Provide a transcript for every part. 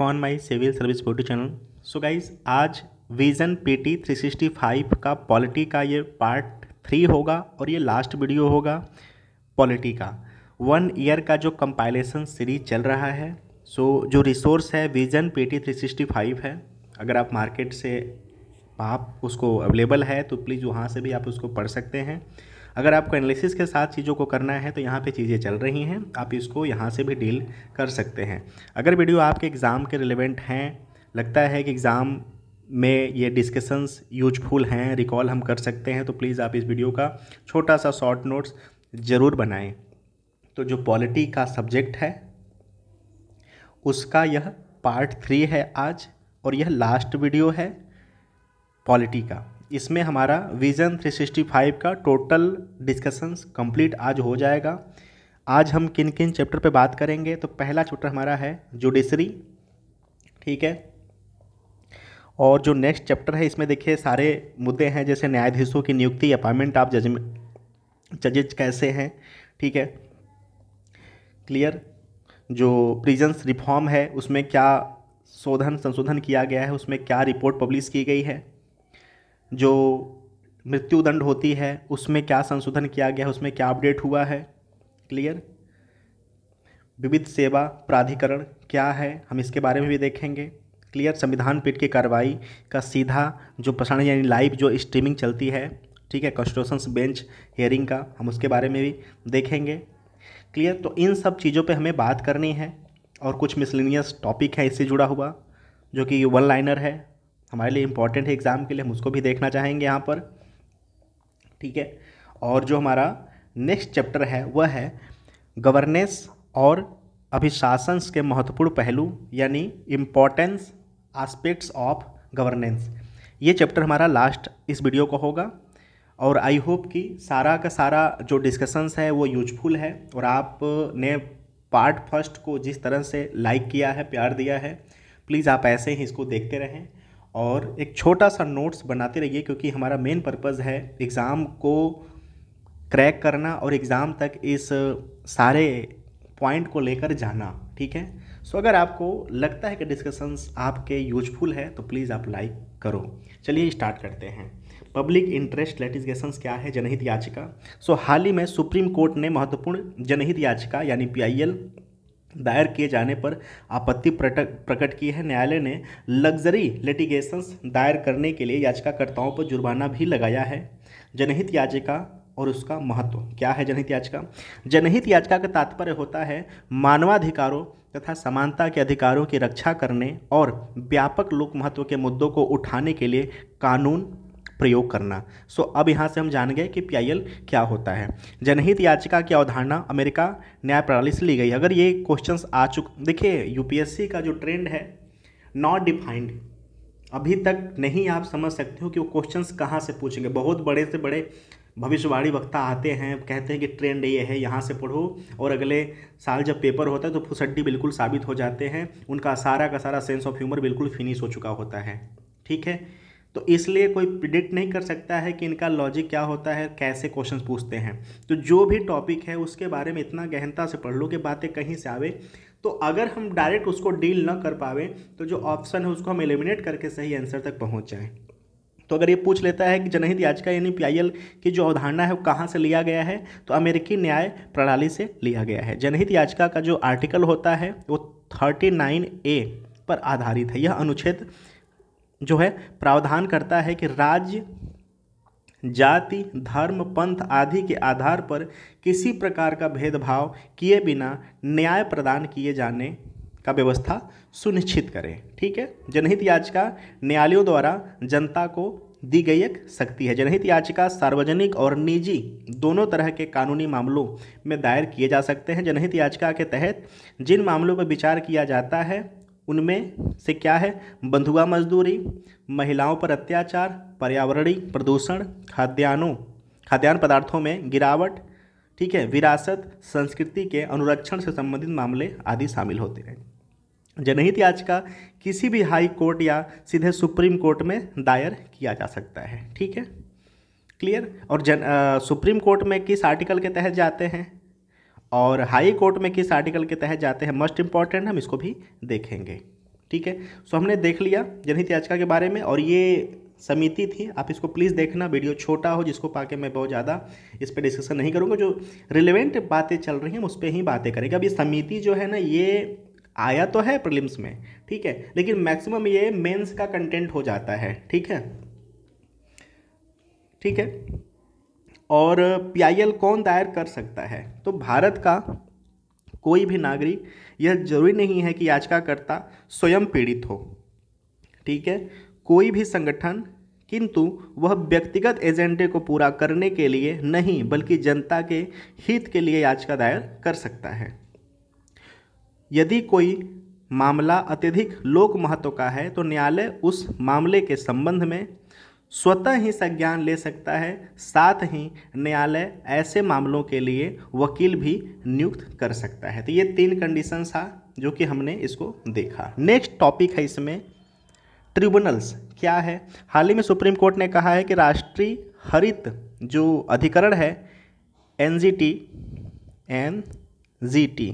On my civil service photo channel so guys आज vision P T three sixty five का polity का ये part three होगा और ये लास्ट वीडियो होगा पॉलिटी का। वन ईयर का जो कंपाइलेशन सीरीज़ चल रहा है सो so, जो रिसोर्स है vision P T three sixty five है। अगर आप मार्केट से आप उसको अवेलेबल है तो प्लीज़ वहाँ से भी आप उसको पढ़ सकते हैं। अगर आपको एनालिसिस के साथ चीज़ों को करना है तो यहाँ पे चीज़ें चल रही हैं। आप इसको यहाँ से भी डील कर सकते हैं। अगर वीडियो आपके एग्ज़ाम के रिलेवेंट हैं, लगता है कि एग्ज़ाम में ये डिस्कशंस यूजफुल हैं रिकॉल हम कर सकते हैं तो प्लीज़ आप इस वीडियो का छोटा सा शॉर्ट नोट्स ज़रूर बनाएँ। तो जो पॉलिटी का सब्जेक्ट है, उसका यह पार्ट थ्री है आज, और यह लास्ट वीडियो है पॉलिटी का। इसमें हमारा विज़न 365 का टोटल डिस्कशंस कंप्लीट आज हो जाएगा। आज हम किन किन चैप्टर पे बात करेंगे? तो पहला चैप्टर हमारा है जुडिशरी ठीक है? और जो नेक्स्ट चैप्टर है, इसमें देखिए सारे मुद्दे हैं, जैसे न्यायाधीशों की नियुक्ति अपॉइंटमेंट ऑफ़ जजमेंट जजेज कैसे हैं, ठीक है? क्लियर जो प्रिजन्स रिफॉर्म है, उसमें क्या शोधन, संशोधन किया गया है, उसमें क्या रिपोर्ट पब्लिश की गई है? जो मृत्यु दंड होती है, उसमें क्या संशोधन किया गया है, उसमें क्या अपडेट हुआ है? क्लियर विविध सेवा प्राधिकरण क्या है, हम इसके बारे में भी देखेंगे। क्लियर संविधान पीठ की कार्रवाई का सीधा जो प्रसारण यानी लाइव जो स्ट्रीमिंग चलती है, ठीक है कॉन्स्टिट्यूशन बेंच हेयरिंग का, हम उसके बारे में भी देखेंगे। क्लियर तो इन सब चीज़ों पे हमें बात करनी है और कुछ मिसलिनियस टॉपिक है, इससे जुड़ा हुआ, जो कि वन लाइनर है। हमारे लिए इंपॉर्टेंट है एग्ज़ाम के लिए हम उसको भी देखना चाहेंगे यहाँ पर। ठीक है? और जो हमारा नेक्स्ट चैप्टर है वह है गवर्नेंस और अभिशासन के महत्वपूर्ण पहलू यानी इम्पोर्टेंस आस्पेक्ट्स ऑफ़ गवर्नेंस ये चैप्टर हमारा लास्ट इस वीडियो को होगा। और आई होप कि सारा का सारा जो डिस्कशंस है वो यूजफुल है। और आपने पार्ट फ़र्स्ट को जिस तरह से लाइक किया है प्यार दिया है प्लीज़ आप ऐसे ही इसको देखते रहें। और एक छोटा सा नोट्स बनाते रहिए क्योंकि हमारा मेन पर्पज़ है एग्ज़ाम को क्रैक करना और एग्ज़ाम तक इस सारे पॉइंट को लेकर जाना ठीक है? सो so, अगर आपको लगता है कि डिस्कशंस आपके यूजफुल है तो प्लीज़ आप लाइक करो। चलिए स्टार्ट करते हैं। पब्लिक इंटरेस्ट लिटिगेशंस क्या है? जनहित याचिका। सो so, हाल ही में सुप्रीम कोर्ट ने महत्वपूर्ण जनहित याचिका यानी पीआईएल दायर किए जाने पर आपत्ति प्रकट की है। न्यायालय ने लग्जरी लिटिगेशंस दायर करने के लिए याचिकाकर्ताओं पर जुर्माना भी लगाया है। जनहित याचिका और उसका महत्व क्या है जनहित याचिका? जनहित याचिका का तात्पर्य होता है मानवाधिकारों तथा समानता के अधिकारों की रक्षा करने और व्यापक लोक महत्व के मुद्दों को उठाने के लिए कानून प्रयोग करना। सो अब यहाँ से हम जान गए कि पीआईएल क्या होता है। जनहित याचिका की अवधारणा अमेरिका न्याय प्रणाली से ली गई। अगर ये क्वेश्चंस आ चुक, देखिए यूपीएससी का जो ट्रेंड है नॉट डिफाइंड अभी तक नहीं आप समझ सकते हो कि वो क्वेश्चंस कहाँ से पूछेंगे। बहुत बड़े से बड़े भविष्यवाणी वक्ता आते हैं, कहते हैं कि ट्रेंड ये है, यहाँ से पढ़ो, और अगले साल जब पेपर होता है तो फुसड्डी बिल्कुल साबित हो जाते हैं। उनका सारा का सारा सेंस ऑफ़ ह्यूमर बिल्कुल फिनिश हो चुका होता है। ठीक है? तो इसलिए कोई प्रिडिक्ट नहीं कर सकता है कि इनका लॉजिक क्या होता है, कैसे क्वेश्चन पूछते हैं। तो जो भी टॉपिक है, उसके बारे में इतना गहनता से पढ़ लो कि बातें कहीं से आवे। तो अगर हम डायरेक्ट उसको डील ना कर पावे तो जो ऑप्शन है, उसको हम एलिमिनेट करके सही आंसर तक पहुँच जाएँ। तो अगर ये पूछ लेता है कि जनहित याचिका यानी पीआईएल की जो अवधारणा है, वो कहाँ से लिया गया है? तो अमेरिकी न्याय प्रणाली से लिया गया है। जनहित याचिका का जो आर्टिकल होता है, वो थर्टी नाइन ए पर आधारित है। यह अनुच्छेद जो है, प्रावधान करता है कि राज्य, जाति, धर्म, पंथ आदि के आधार पर किसी प्रकार का भेदभाव किए बिना न्याय प्रदान किए जाने का व्यवस्था सुनिश्चित करें। ठीक है? जनहित याचिका न्यायालयों द्वारा जनता को दी गई एक शक्ति है। जनहित याचिका सार्वजनिक और निजी दोनों तरह के कानूनी मामलों में दायर किए जा सकते हैं। जनहित याचिका के तहत जिन मामलों पर विचार किया जाता है उनमें से क्या है? बंधुआ मजदूरी महिलाओं पर अत्याचार पर्यावरणीय प्रदूषण खाद्यान्नों खाद्यान्न पदार्थों में गिरावट ठीक है विरासत संस्कृति के अनुरक्षण से संबंधित मामले आदि शामिल होते हैं। जनहित याचिका किसी भी हाई कोर्ट या सीधे सुप्रीम कोर्ट में दायर किया जा सकता है ठीक है? क्लियर? और जन आ, सुप्रीम कोर्ट में किस आर्टिकल के तहत जाते हैं? और हाई कोर्ट में किस आर्टिकल के तहत जाते हैं मोस्ट इंपॉर्टेंट हम इसको भी देखेंगे। ठीक है? सो हमने देख लिया जनहित याचिका के बारे में और ये समिति थी। आप इसको प्लीज़ देखना, वीडियो छोटा हो जिसको पाके मैं बहुत ज़्यादा इस पर डिस्कशन नहीं करूँगा। जो रिलेवेंट बातें चल रही हैं, उस पर ही बातें करेंगे। अब ये समिति जो है ना, ये आया तो है प्रिलिम्स में, ठीक है? लेकिन मैक्सिमम ये मेंस का कंटेंट हो जाता है, ठीक है? ठीक है? और पीआईएल कौन दायर कर सकता है? तो भारत का कोई भी नागरिक, यह ज़रूरी नहीं है कि याचिकाकर्ता स्वयं पीड़ित हो, ठीक है? कोई भी संगठन, किंतु वह व्यक्तिगत एजेंडे को पूरा करने के लिए नहीं, बल्कि जनता के हित के लिए याचिका दायर कर सकता है। यदि कोई मामला अत्यधिक लोक महत्व का है तो न्यायालय उस मामले के संबंध में स्वतः ही संज्ञान ले सकता है, साथ ही न्यायालय ऐसे मामलों के लिए वकील भी नियुक्त कर सकता है। तो ये तीन कंडीशन था जो कि हमने इसको देखा। नेक्स्ट टॉपिक है इसमें ट्रिब्यूनल्स क्या है? हाल ही में सुप्रीम कोर्ट ने कहा है कि राष्ट्रीय हरित जो अधिकरण है N G T N G T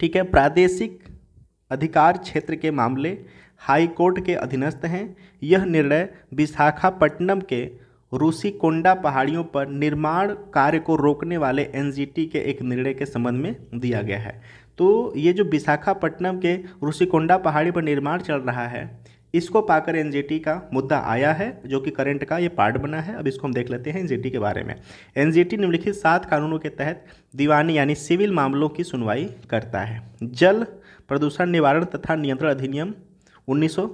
ठीक है, प्रादेशिक अधिकार क्षेत्र के मामले हाई कोर्ट के अधीनस्थ हैं। यह निर्णय विशाखापट्टनम के रूसीकोंडा पहाड़ियों पर निर्माण कार्य को रोकने वाले एनजीटी के एक निर्णय के संबंध में दिया गया है। तो ये जो विशाखापट्टनम के रूसीकोंडा पहाड़ी पर निर्माण चल रहा है, इसको पाकर एनजीटी का मुद्दा आया है, जो कि करंट का ये पार्ट बना है। अब इसको हम देख लेते हैं एनजीटी के बारे में। एनजीटी निम्नलिखित सात कानूनों के तहत दीवानी यानी सिविल मामलों की सुनवाई करता है। जल प्रदूषण निवारण तथा नियंत्रण अधिनियम उन्नीस सौ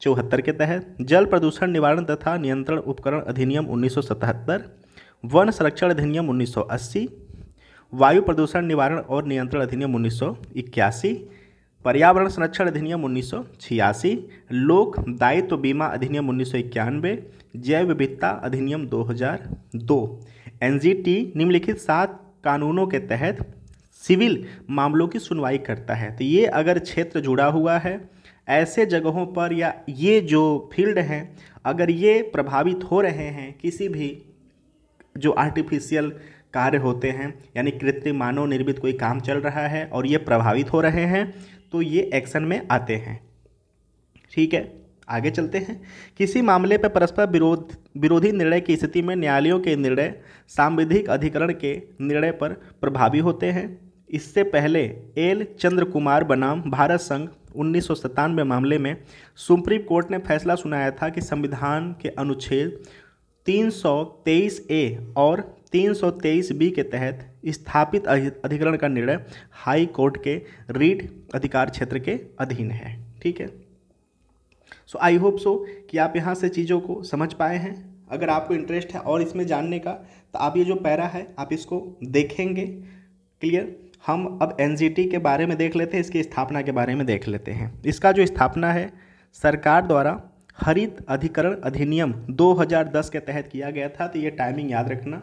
के तहत जल प्रदूषण निवारण तथा नियंत्रण उपकरण अधिनियम 1977, वन संरक्षण अधिनियम 1980, वायु प्रदूषण निवारण और नियंत्रण अधिनियम उन्नीस सौ इक्यासी पर्यावरण संरक्षण अधिनियम उन्नीस सौ छियासी लोक दायित्व बीमा अधिनियम उन्नीस सौ इक्यानवे जैव विविधता अधिनियम 2002 एनजीटी निम्नलिखित सात कानूनों के तहत सिविल मामलों की सुनवाई करता है। तो ये अगर क्षेत्र जुड़ा हुआ है ऐसे जगहों पर या ये जो फ़ील्ड हैं, अगर ये प्रभावित हो रहे हैं, किसी भी जो आर्टिफिशियल कार्य होते हैं, यानी कृत्रिम मानव निर्मित कोई काम चल रहा है और ये प्रभावित हो रहे हैं तो ये एक्शन में आते हैं। ठीक है? आगे चलते हैं। किसी मामले पर परस्पर विरोध, विरोधी निर्णय की स्थिति में न्यायालयों के निर्णय सांविधिक अधिकरण के निर्णय पर प्रभावी होते हैं। इससे पहले एल चंद्र कुमार बनाम भारत संघ उन्नीस सौ सत्तानवे मामले में सुप्रीम कोर्ट ने फैसला सुनाया था कि संविधान के अनुच्छेद 323 ए और 323 बी के तहत स्थापित अधिकरण का निर्णय हाई कोर्ट के रीड अधिकार क्षेत्र के अधीन है। ठीक है? सो आई होप सो कि आप यहाँ से चीज़ों को समझ पाए हैं। अगर आपको इंटरेस्ट है और इसमें जानने का तो आप ये जो पैरा है, आप इसको देखेंगे। क्लियर हम अब एनजीटी के बारे में देख लेते हैं, इसकी स्थापना के बारे में देख लेते हैं। इसका जो स्थापना है, सरकार द्वारा हरित अधिकरण अधिनियम 2010 के तहत किया गया था तो ये टाइमिंग याद रखना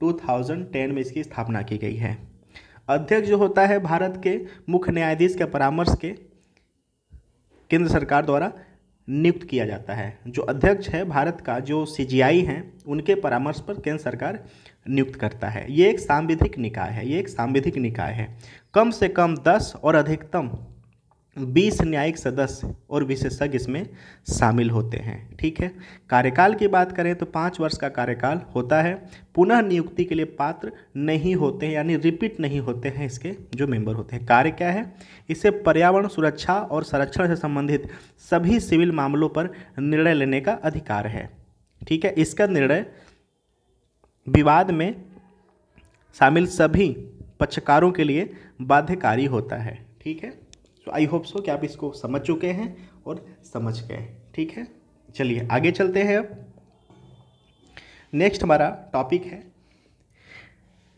2010 में इसकी स्थापना की गई है। अध्यक्ष जो होता है भारत के मुख्य न्यायाधीश के परामर्श के, केंद्र सरकार द्वारा नियुक्त किया जाता है। जो अध्यक्ष है भारत का, जो सीजीआई हैं, उनके परामर्श पर केंद्र सरकार नियुक्त करता है। ये एक सांविधिक निकाय है, ये एक सांविधिक निकाय है। कम से कम दस और अधिकतम बीस न्यायिक सदस्य और विशेषज्ञ इसमें शामिल होते हैं, ठीक है? कार्यकाल की बात करें तो पाँच वर्ष का कार्यकाल होता है। पुनः नियुक्ति के लिए पात्र नहीं होते हैं, यानी रिपीट नहीं होते हैं इसके जो मेंबर होते हैं। कार्य क्या है? इसे पर्यावरण सुरक्षा और संरक्षण से संबंधित सभी सिविल मामलों पर निर्णय लेने का अधिकार है, ठीक है? इसका निर्णय विवाद में शामिल सभी पक्षकारों के लिए बाध्यकारी होता है। ठीक है? तो आई होप सो कि आप इसको समझ चुके हैं और समझ गए। ठीक है? चलिए, आगे चलते हैं अब। नेक्स्ट हमारा टॉपिक है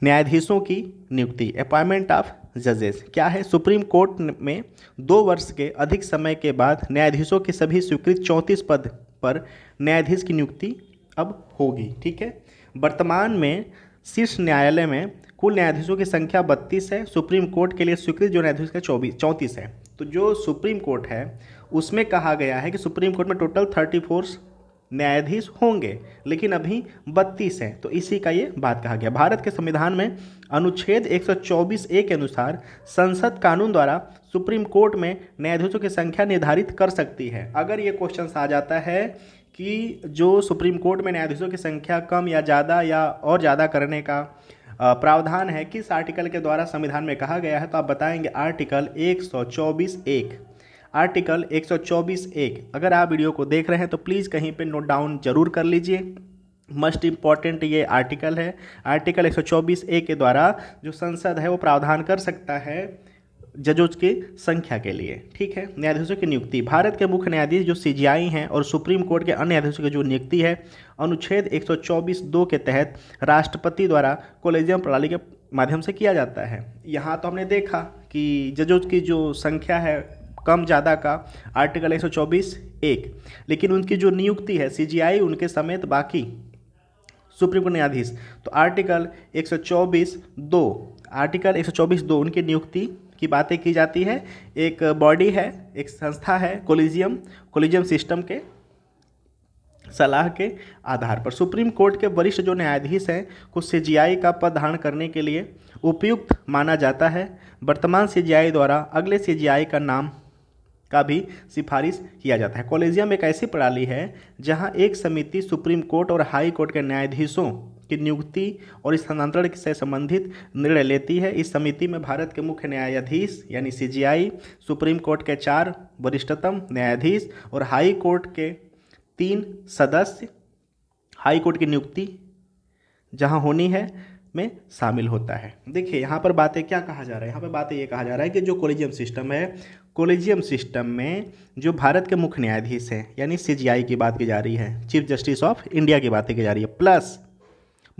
न्यायाधीशों की नियुक्ति अपॉइंटमेंट ऑफ़ जजेस क्या है? सुप्रीम कोर्ट में दो वर्ष के अधिक समय के बाद न्यायाधीशों के सभी स्वीकृत चौंतीस पद पर न्यायाधीश की नियुक्ति अब होगी। ठीक है? वर्तमान में शीर्ष न्यायालय में कुल न्यायाधीशों की संख्या बत्तीस है, सुप्रीम कोर्ट के लिए स्वीकृत जो न्यायाधीश का चौबीस, चौंतीस है। तो जो सुप्रीम कोर्ट है, उसमें कहा गया है कि सुप्रीम कोर्ट में टोटल थर्टी फोर न्यायाधीश होंगे, लेकिन अभी बत्तीस हैं। तो इसी का ये बात कहा गया। भारत के संविधान में अनुच्छेद 124 ए के अनुसार संसद कानून द्वारा सुप्रीम कोर्ट में न्यायाधीशों की संख्या निर्धारित कर सकती है। अगर ये क्वेश्चन आ जाता है कि जो सुप्रीम कोर्ट में न्यायाधीशों की संख्या कम या ज़्यादा या और ज़्यादा करने का प्रावधान है, किस आर्टिकल के द्वारा संविधान में कहा गया है तो आप बताएँगे आर्टिकल 124 एक। आर्टिकल 124 एक। अगर आप वीडियो को देख रहे हैं तो प्लीज़ कहीं पे नोट डाउन ज़रूर कर लीजिए। मस्ट इंपॉर्टेंट ये आर्टिकल है। आर्टिकल 124 ए के द्वारा जो संसद है, वो प्रावधान कर सकता है जजोज की संख्या के लिए, ठीक है? न्यायाधीशों की नियुक्ति। भारत के मुख्य न्यायाधीश जो सीजीआई हैं और सुप्रीम कोर्ट के अन्य न्यायाधीशों की जो नियुक्ति है, अनुच्छेद 124 दो के तहत राष्ट्रपति द्वारा कोलेजियम प्रणाली के माध्यम से किया जाता है। यहाँ तो हमने देखा कि जजोज की जो संख्या है, कम ज़्यादा का, आर्टिकल 124 एक। लेकिन उनकी जो नियुक्ति है, सीजीआई उनके समेत बाकी सुप्रीम कोर्ट न्यायाधीश तो आर्टिकल 124 दो, आर्टिकल 124 दो उनकी नियुक्ति की बातें की जाती है। एक बॉडी है, एक संस्था है, कोलिजियम कोलिजियम सिस्टम के सलाह के आधार पर। सुप्रीम कोर्ट के वरिष्ठ जो न्यायाधीश हैं, को सीजीआई का पद धारण करने के लिए उपयुक्त माना जाता है। वर्तमान सीजीआई द्वारा अगले सीजीआई का नाम का भी सिफारिश किया जाता है। कॉलेजियम एक ऐसी प्रणाली है, जहाँ एक समिति सुप्रीम कोर्ट और हाई कोर्ट के न्यायाधीशों की नियुक्ति और स्थानांतरण से संबंधित निर्णय लेती है। इस समिति में भारत के मुख्य न्यायाधीश यानी सीजीआई, सुप्रीम कोर्ट के चार वरिष्ठतम न्यायाधीश और हाई कोर्ट के तीन सदस्य, हाई कोर्ट की नियुक्ति जहाँ होनी है, में शामिल होता है। देखिए, यहाँ पर बातें क्या कहा जा रहा है? यहाँ पर बातें ये कहा जा रहा है कि जो कोलिजियम सिस्टम है, कोलिजियम सिस्टम में जो भारत के मुख्य न्यायाधीश हैं, यानी सीजीआई की बात की जा रही है, चीफ जस्टिस ऑफ़ इंडिया की बातें की जा रही है, प्लस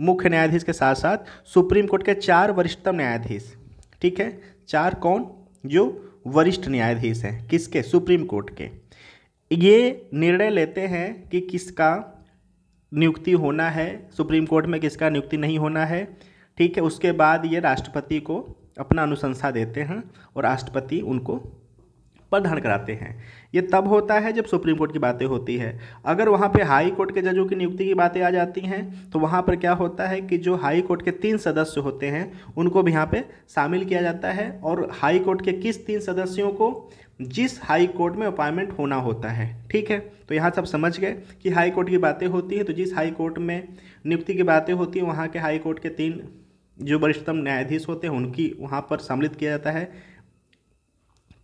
मुख्य न्यायाधीश के साथ साथ सुप्रीम कोर्ट के चार वरिष्ठतम न्यायाधीश। ठीक है? चार कौन? जो वरिष्ठ न्यायाधीश हैं। किसके? सुप्रीम कोर्ट के। ये निर्णय लेते हैं कि किसका नियुक्ति होना है, सुप्रीम कोर्ट में किसका नियुक्ति नहीं होना है। ठीक है? उसके बाद ये राष्ट्रपति को अपना अनुशंसा देते हैं और राष्ट्रपति उनको प्रधान कराते हैं। ये तब होता है जब सुप्रीम कोर्ट की बातें होती है। अगर वहाँ पे हाई कोर्ट के जजों की नियुक्ति की बातें आ जाती हैं तो वहाँ पर क्या होता है कि जो हाई कोर्ट के तीन सदस्य होते हैं, उनको भी यहाँ पे शामिल किया जाता है और हाई कोर्ट के किस तीन सदस्यों को जिस हाई कोर्ट में अपॉइंटमेंट होना होता है, ठीक है? तो यहाँ सब समझ गए कि हाई कोर्ट की बातें होती हैं तो जिस हाई कोर्ट में नियुक्ति की बातें होती हैं, वहाँ के हाई कोर्ट के तीन जो वरिष्ठतम न्यायाधीश होते हैं, उनकी वहाँ पर सम्मिलित किया जाता है।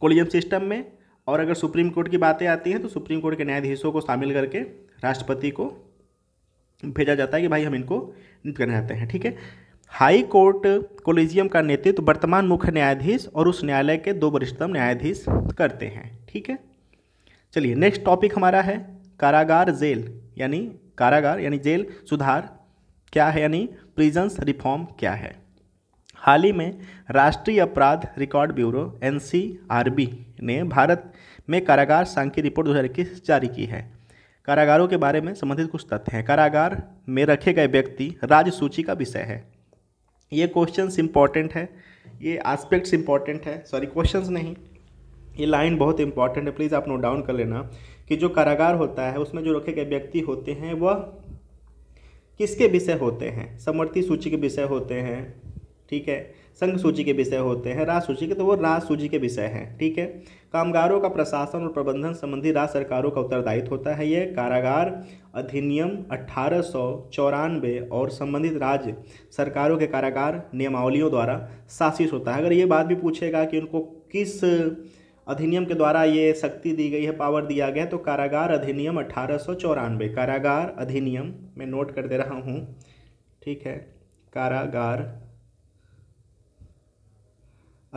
कोलियम सिस्टम में और अगर सुप्रीम कोर्ट की बातें आती हैं तो सुप्रीम कोर्ट के न्यायाधीशों को शामिल करके राष्ट्रपति को भेजा जाता है कि भाई हम इनको नियुक्त करना चाहते हैं, ठीक है? हाई कोर्ट कोलिजियम का नेतृत्व वर्तमान मुख्य न्यायाधीश और उस न्यायालय के दो वरिष्ठतम न्यायाधीश करते हैं, ठीक है? चलिए, नेक्स्ट टॉपिक हमारा है कारागार जेल, यानी कारागार, यानी जेल सुधार क्या है, यानी प्रिजन्स रिफॉर्म क्या है? हाल ही में राष्ट्रीय अपराध रिकॉर्ड ब्यूरो एनसीआरबी ने भारत में कारागार सांख्यिक रिपोर्ट दो हज़ार इक्कीस जारी की है। कारागारों के बारे में संबंधित कुछ तथ्य हैं। कारागार में रखे गए व्यक्ति राज्य सूची का विषय है। ये क्वेश्चंस इंपॉर्टेंट है। ये एस्पेक्ट्स इंपॉर्टेंट है। सॉरी क्वेश्चंस नहीं। ये लाइन बहुत इंपॉर्टेंट है। प्लीज़ आप नोट डाउन कर लेना कि जो कारागार होता है, उसमें जो रखे गए व्यक्ति होते हैं, वह किसके विषय होते हैं? समर्थी सूची के विषय होते हैं। ठीक है? संघ सूची के विषय होते हैं, राज सूची के तो वो राज सूची के विषय हैं, ठीक है? कामगारों का प्रशासन और प्रबंधन संबंधी राज्य सरकारों का उत्तरदायित्व होता है, ये कारागार अधिनियम अट्ठारह और संबंधित राज्य सरकारों के कारागार नियमावलियों द्वारा शासित होता है। अगर ये बात भी पूछेगा कि उनको किस अधिनियम के द्वारा ये शक्ति दी गई है, पावर दिया गया है तो कारागार अधिनियम अट्ठारह कारागार अधिनियम, मैं नोट कर दे रहा हूँ, ठीक है? कारागार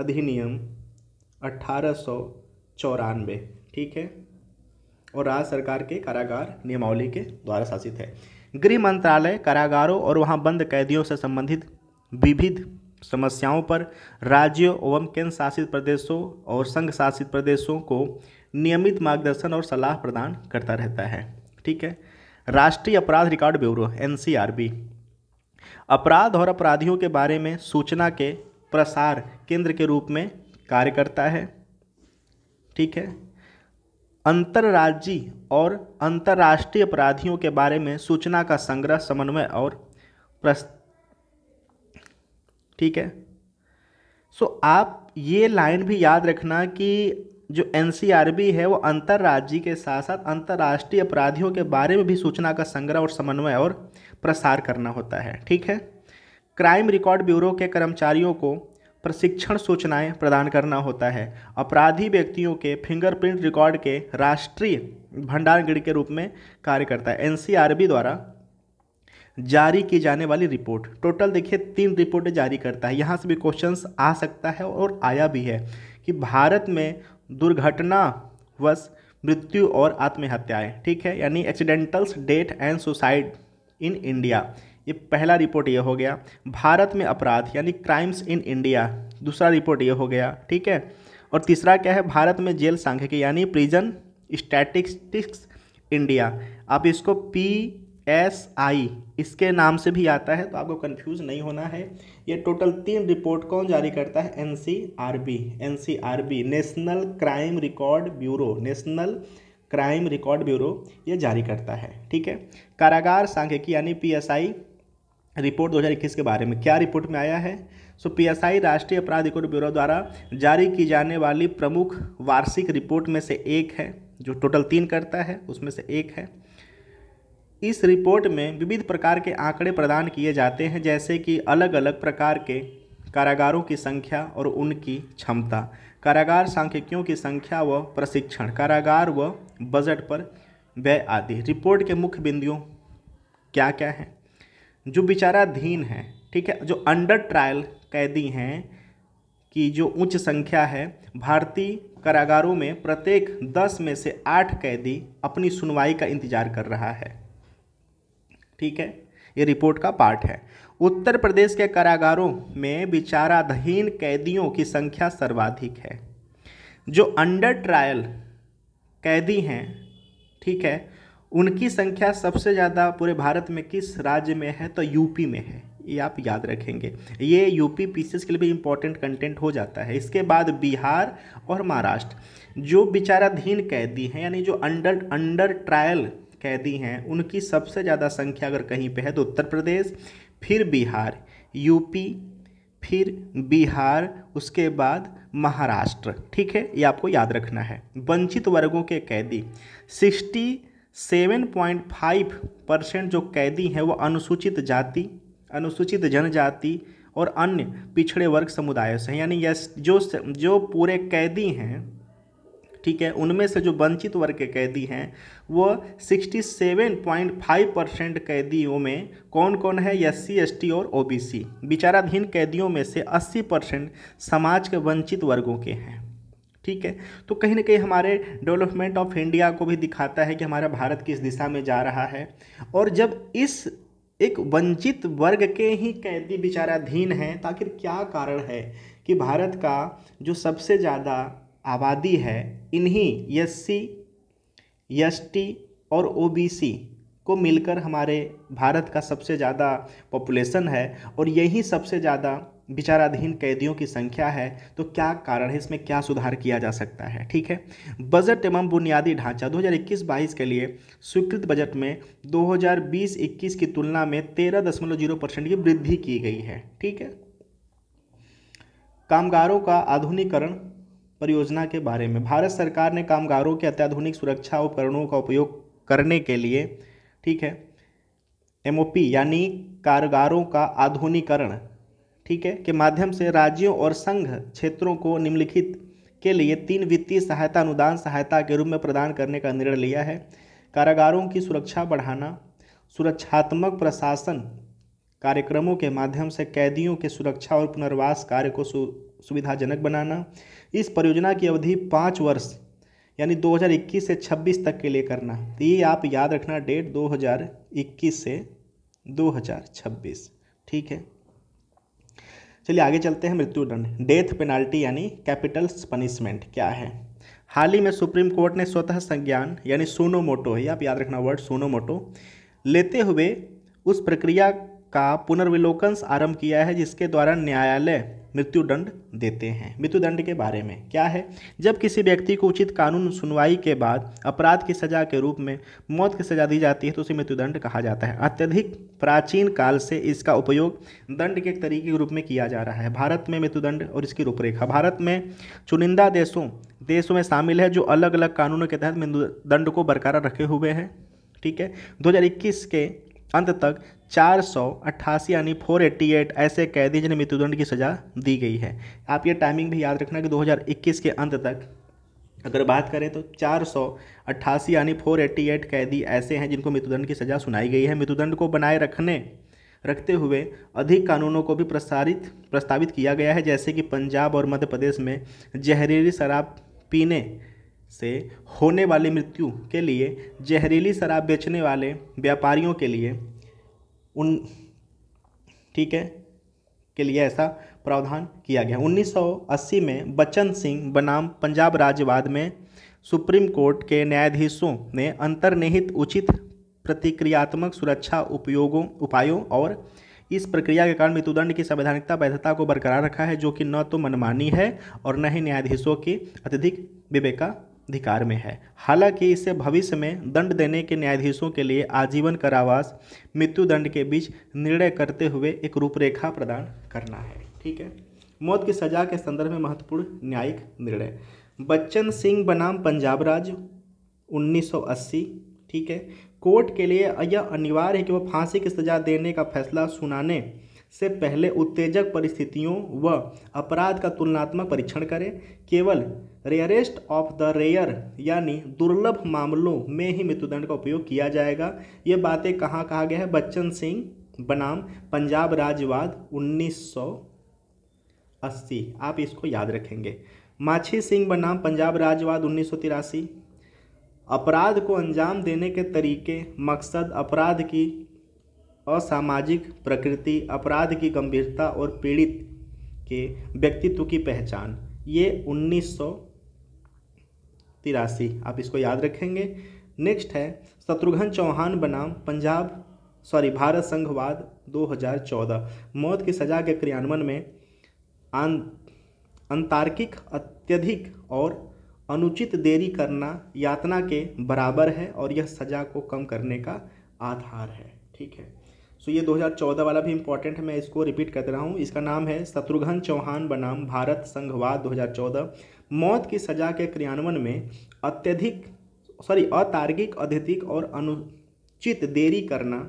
अधिनियम अट्ठारह ठीक है? और राज्य सरकार के कारागार नियमावली के द्वारा शासित है। गृह मंत्रालय कारागारों और वहाँ बंद कैदियों से संबंधित विविध समस्याओं पर राज्यों एवं केंद्र शासित प्रदेशों और संघ शासित प्रदेशों को नियमित मार्गदर्शन और सलाह प्रदान करता रहता है, ठीक है? राष्ट्रीय अपराध रिकॉर्ड ब्यूरो, एनसीआरबी। अपराध और अपराधियों के बारे में सूचना के प्रसार केंद्र के रूप में कार्य करता है। ठीक है? अंतर्राज्यीय और अंतर्राष्ट्रीय अपराधियों के बारे में सूचना का संग्रह, समन्वय और प्रस, ठीक है? सो आप ये लाइन भी याद रखना कि जो एनसीआरबी है वो अंतर्राज्यीय के साथ साथ अंतर्राष्ट्रीय अपराधियों के बारे में भी सूचना का संग्रह और समन्वय और प्रसार करना होता है। ठीक है? क्राइम रिकॉर्ड ब्यूरो के कर्मचारियों को प्रशिक्षण सूचनाएँ प्रदान करना होता है। अपराधी व्यक्तियों के फिंगरप्रिंट रिकॉर्ड के राष्ट्रीय भंडारगढ़ के रूप में कार्य करता है। एनसीआरबी द्वारा जारी की जाने वाली रिपोर्ट। टोटल देखिए, तीन रिपोर्टें जारी करता है। यहाँ से भी क्वेश्चंस आ सकता है और आया भी है कि भारत में दुर्घटनावश मृत्यु और आत्महत्याएँ, ठीक है? यानी accidentals death and suicide in India ये पहला रिपोर्ट ये हो गया। भारत में अपराध, यानी क्राइम्स इन इंडिया दूसरा रिपोर्ट ये हो गया, ठीक है? और तीसरा क्या है? भारत में जेल सांख्यिकी, यानी प्रिजन स्टैटिस्टिक्स इंडिया आप इसको पी एस आई इसके नाम से भी आता है तो आपको कंफ्यूज नहीं होना है। ये टोटल तीन रिपोर्ट कौन जारी करता है? N C R B N C R B national crime record bureau national crime record bureau ये जारी करता है, ठीक है? कारागार सांख्यिकी, यानी पी एस आई रिपोर्ट 2021 के बारे में। क्या रिपोर्ट में आया है? सो, पीएसआई, राष्ट्रीय अपराध रिकॉर्ड ब्यूरो द्वारा जारी की जाने वाली प्रमुख वार्षिक रिपोर्ट में से एक है, जो टोटल तीन करता है, उसमें से एक है। इस रिपोर्ट में विविध प्रकार के आंकड़े प्रदान किए जाते हैं, जैसे कि अलग अलग प्रकार के कारागारों की संख्या और उनकी क्षमता, कारागार सांख्यिकियों की संख्या व प्रशिक्षण, कारागार व बजट पर व्यय आदि। रिपोर्ट के मुख्य बिंदुओं क्या क्या हैं? जो विचाराधीन हैं, ठीक है, जो अंडर ट्रायल कैदी हैं, की जो उच्च संख्या है, भारतीय कारागारों में प्रत्येक दस में से आठ कैदी अपनी सुनवाई का इंतज़ार कर रहा है। ठीक है? ये रिपोर्ट का पार्ट है। उत्तर प्रदेश के कारागारों में विचाराधीन कैदियों की संख्या सर्वाधिक है। जो अंडर ट्रायल कैदी हैं, ठीक है उनकी संख्या सबसे ज़्यादा पूरे भारत में किस राज्य में है? तो यूपी में है। ये आप याद रखेंगे। ये यूपी पीसीएस के लिए भी इम्पोर्टेंट कंटेंट हो जाता है। इसके बाद बिहार और महाराष्ट्र। जो विचाराधीन कैदी हैं, यानी जो अंडर अंडर ट्रायल कैदी हैं, उनकी सबसे ज़्यादा संख्या अगर कहीं पे है तो उत्तर प्रदेश, फिर बिहार यूपी फिर बिहार, उसके बाद महाराष्ट्र। ठीक है? ये आपको याद रखना है। वंचित वर्गों के कैदी। Sixty seven point five percent जो कैदी हैं वो अनुसूचित जाति, अनुसूचित जनजाति और अन्य पिछड़े वर्ग समुदायों से यानी यस, जो जो पूरे कैदी हैं, ठीक है, उनमें से जो वंचित वर्ग के कैदी हैं, वो 67.5 परसेंट कैदियों में कौन कौन है? एस सी और ओ बी सी। विचाराधीन कैदियों में से 80 परसेंट समाज के वंचित वर्गों के हैं। ठीक है? तो कहीं ना कहीं हमारे डेवलपमेंट ऑफ़ इंडिया को भी दिखाता है कि हमारा भारत किस दिशा में जा रहा है। और जब इस एक वंचित वर्ग के ही कैदी विचाराधीन हैं तो आखिर क्या कारण है कि भारत का जो सबसे ज़्यादा आबादी है, इन्हीं एस सी, एस टी और ओ बी सी को मिलकर हमारे भारत का सबसे ज़्यादा पॉपुलेशन है और यही सबसे ज़्यादा विचाराधीन कैदियों की संख्या है तो क्या कारण है इसमें क्या सुधार किया जा सकता है? ठीक है? बजट एवं बुनियादी ढांचा 2021-22 के लिए स्वीकृत बजट में 2020-21 की तुलना में तेरह दशमलव ज़ीरो परसेंट की वृद्धि की गई है। ठीक है? कामगारों का आधुनिकरण परियोजना के बारे में। भारत सरकार ने कामगारों के अत्याधुनिक सुरक्षा उपकरणों का उपयोग करने के लिए, ठीक है, एमओपी, यानी कारागारों का आधुनिकरण ठीक है के माध्यम से राज्यों और संघ क्षेत्रों को निम्नलिखित के लिए तीन वित्तीय सहायता अनुदान सहायता के रूप में प्रदान करने का निर्णय लिया है। कारागारों की सुरक्षा बढ़ाना सुरक्षात्मक प्रशासन कार्यक्रमों के माध्यम से कैदियों के सुरक्षा और पुनर्वास कार्य को सु, सुविधाजनक बनाना इस परियोजना की अवधि पाँच वर्ष यानी 2021 से 26 तक के लिए करना। तो ये आप याद रखना डेट 2021 से 2026 ठीक है? चलिए आगे चलते हैं मृत्युदंड डेथ पेनाल्टी यानी कैपिटल पनिशमेंट क्या है? हाल ही में सुप्रीम कोर्ट ने स्वतः संज्ञान, यानी सोनो मोटो है, आप याद रखना वर्ड सोनो मोटो लेते हुए उस प्रक्रिया का पुनर्विलोकन आरंभ किया है जिसके द्वारा न्यायालय मृत्युदंड देते हैं। मृत्युदंड के बारे में क्या है? जब किसी व्यक्ति को उचित कानून सुनवाई के बाद अपराध की सजा के रूप में मौत की सजा दी जाती है तो उसे मृत्युदंड कहा जाता है। अत्यधिक प्राचीन काल से इसका उपयोग दंड के तरीके के रूप में किया जा रहा है। भारत में मृत्युदंड और इसकी रूपरेखा। भारत में चुनिंदा देशों देशों में शामिल है जो अलग अलग कानूनों के तहत मृत्युदंड को बरकरार रखे हुए हैं। ठीक है? 2021 के अंत तक चार सौ अट्ठासी यानी फोर एट्टी एट ऐसे कैदी जिन्हें मृत्युदंड की सज़ा दी गई है। आप ये टाइमिंग भी याद रखना कि 2021 के अंत तक अगर बात करें तो चार सौ अट्ठासी यानी फोर एट्टी एट कैदी ऐसे हैं जिनको मृत्युदंड की सज़ा सुनाई गई है। मृत्युदंड को बनाए रखने, रखते हुए अधिक कानूनों को भी प्रसारित, प्रस्तावित किया गया है। जैसे कि पंजाब और मध्य प्रदेश में जहरीली शराब पीने से होने वाली मृत्यु के लिए, जहरीली शराब बेचने वाले व्यापारियों के लिए, उन, ठीक है, के लिए ऐसा प्रावधान किया गया। 1980 में बच्चन सिंह बनाम पंजाब राज्यवाद में सुप्रीम कोर्ट के न्यायाधीशों ने अंतर्निहित उचित प्रतिक्रियात्मक सुरक्षा उपयोगों, उपायों और इस प्रक्रिया के कारण मृत्युदंड की संवैधानिकता वैधता को बरकरार रखा है, जो कि न तो मनमानी है और न ही न्यायाधीशों की अत्यधिक विवेका अधिकार में है। हालाँकि इसे भविष्य में दंड देने के न्यायाधीशों के लिए आजीवन कारावास, मृत्युदंड के बीच निर्णय करते हुए एक रूपरेखा प्रदान करना है। ठीक है? मौत की सजा के संदर्भ में महत्वपूर्ण न्यायिक निर्णय। बच्चन सिंह बनाम पंजाब राज्य 1980 ठीक है? कोर्ट के लिए यह अनिवार्य है कि वह फांसी की सजा देने का फैसला सुनाने से पहले उत्तेजक परिस्थितियों व अपराध का तुलनात्मक परीक्षण करें। केवल रेयरेस्ट ऑफ़ द रेयर यानी दुर्लभ मामलों में ही मृत्युदंड का उपयोग किया जाएगा। ये बातें कहाँ कहा गया है? बच्चन सिंह, बनाम, पंजाब राज्यवाद 1980 आप इसको याद रखेंगे। माछी सिंह, बनाम, पंजाब राज्यवाद उन्नीस सौ तिरासी। अपराध को अंजाम देने के तरीके, मकसद, अपराध की असामाजिक प्रकृति, अपराध की गंभीरता और पीड़ित के व्यक्तित्व की पहचान। ये उन्नीस तिरासी। आप इसको याद रखेंगे। नेक्स्ट है, शत्रुघ्न चौहान बनाम पंजाब, सॉरी, भारत संघवाद 2014 मौत की सज़ा के क्रियान्वयन में अंतार्किक, अत्यधिक और अनुचित देरी करना यातना के बराबर है और यह सज़ा को कम करने का आधार है। ठीक है। सो ये 2014 वाला भी इंपॉर्टेंट है, मैं इसको रिपीट कर रहा हूँ। इसका नाम है शत्रुघ्न चौहान, बनाम भारत संघवाद 2014 मौत की सज़ा के क्रियान्वयन में अत्यधिक सॉरी अतार्किक अधिक और अनुचित देरी करना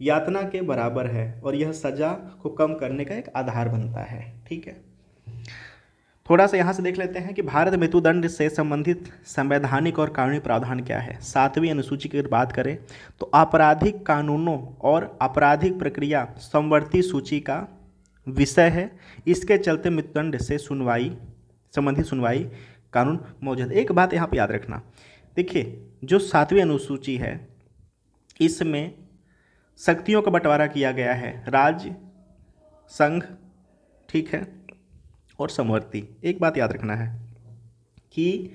यातना के बराबर है और यह सज़ा को कम करने का एक आधार बनता है। ठीक है? थोड़ा सा यहाँ से देख लेते हैं कि भारत मृत्युदंड से संबंधित संवैधानिक और कानूनी प्रावधान क्या है। सातवीं अनुसूची की अगर बात करें तो आपराधिक कानूनों और आपराधिक प्रक्रिया संवर्ती सूची का विषय है। इसके चलते मृत्युदंड से सुनवाई, संबंधित सुनवाई कानून मौजूद एक बात यहाँ पर याद रखना। देखिए, जो सातवीं अनुसूची है, इसमें शक्तियों का बंटवारा किया गया है। राज्य, संघ, ठीक है? और समवर्ती। एक बात याद रखना है कि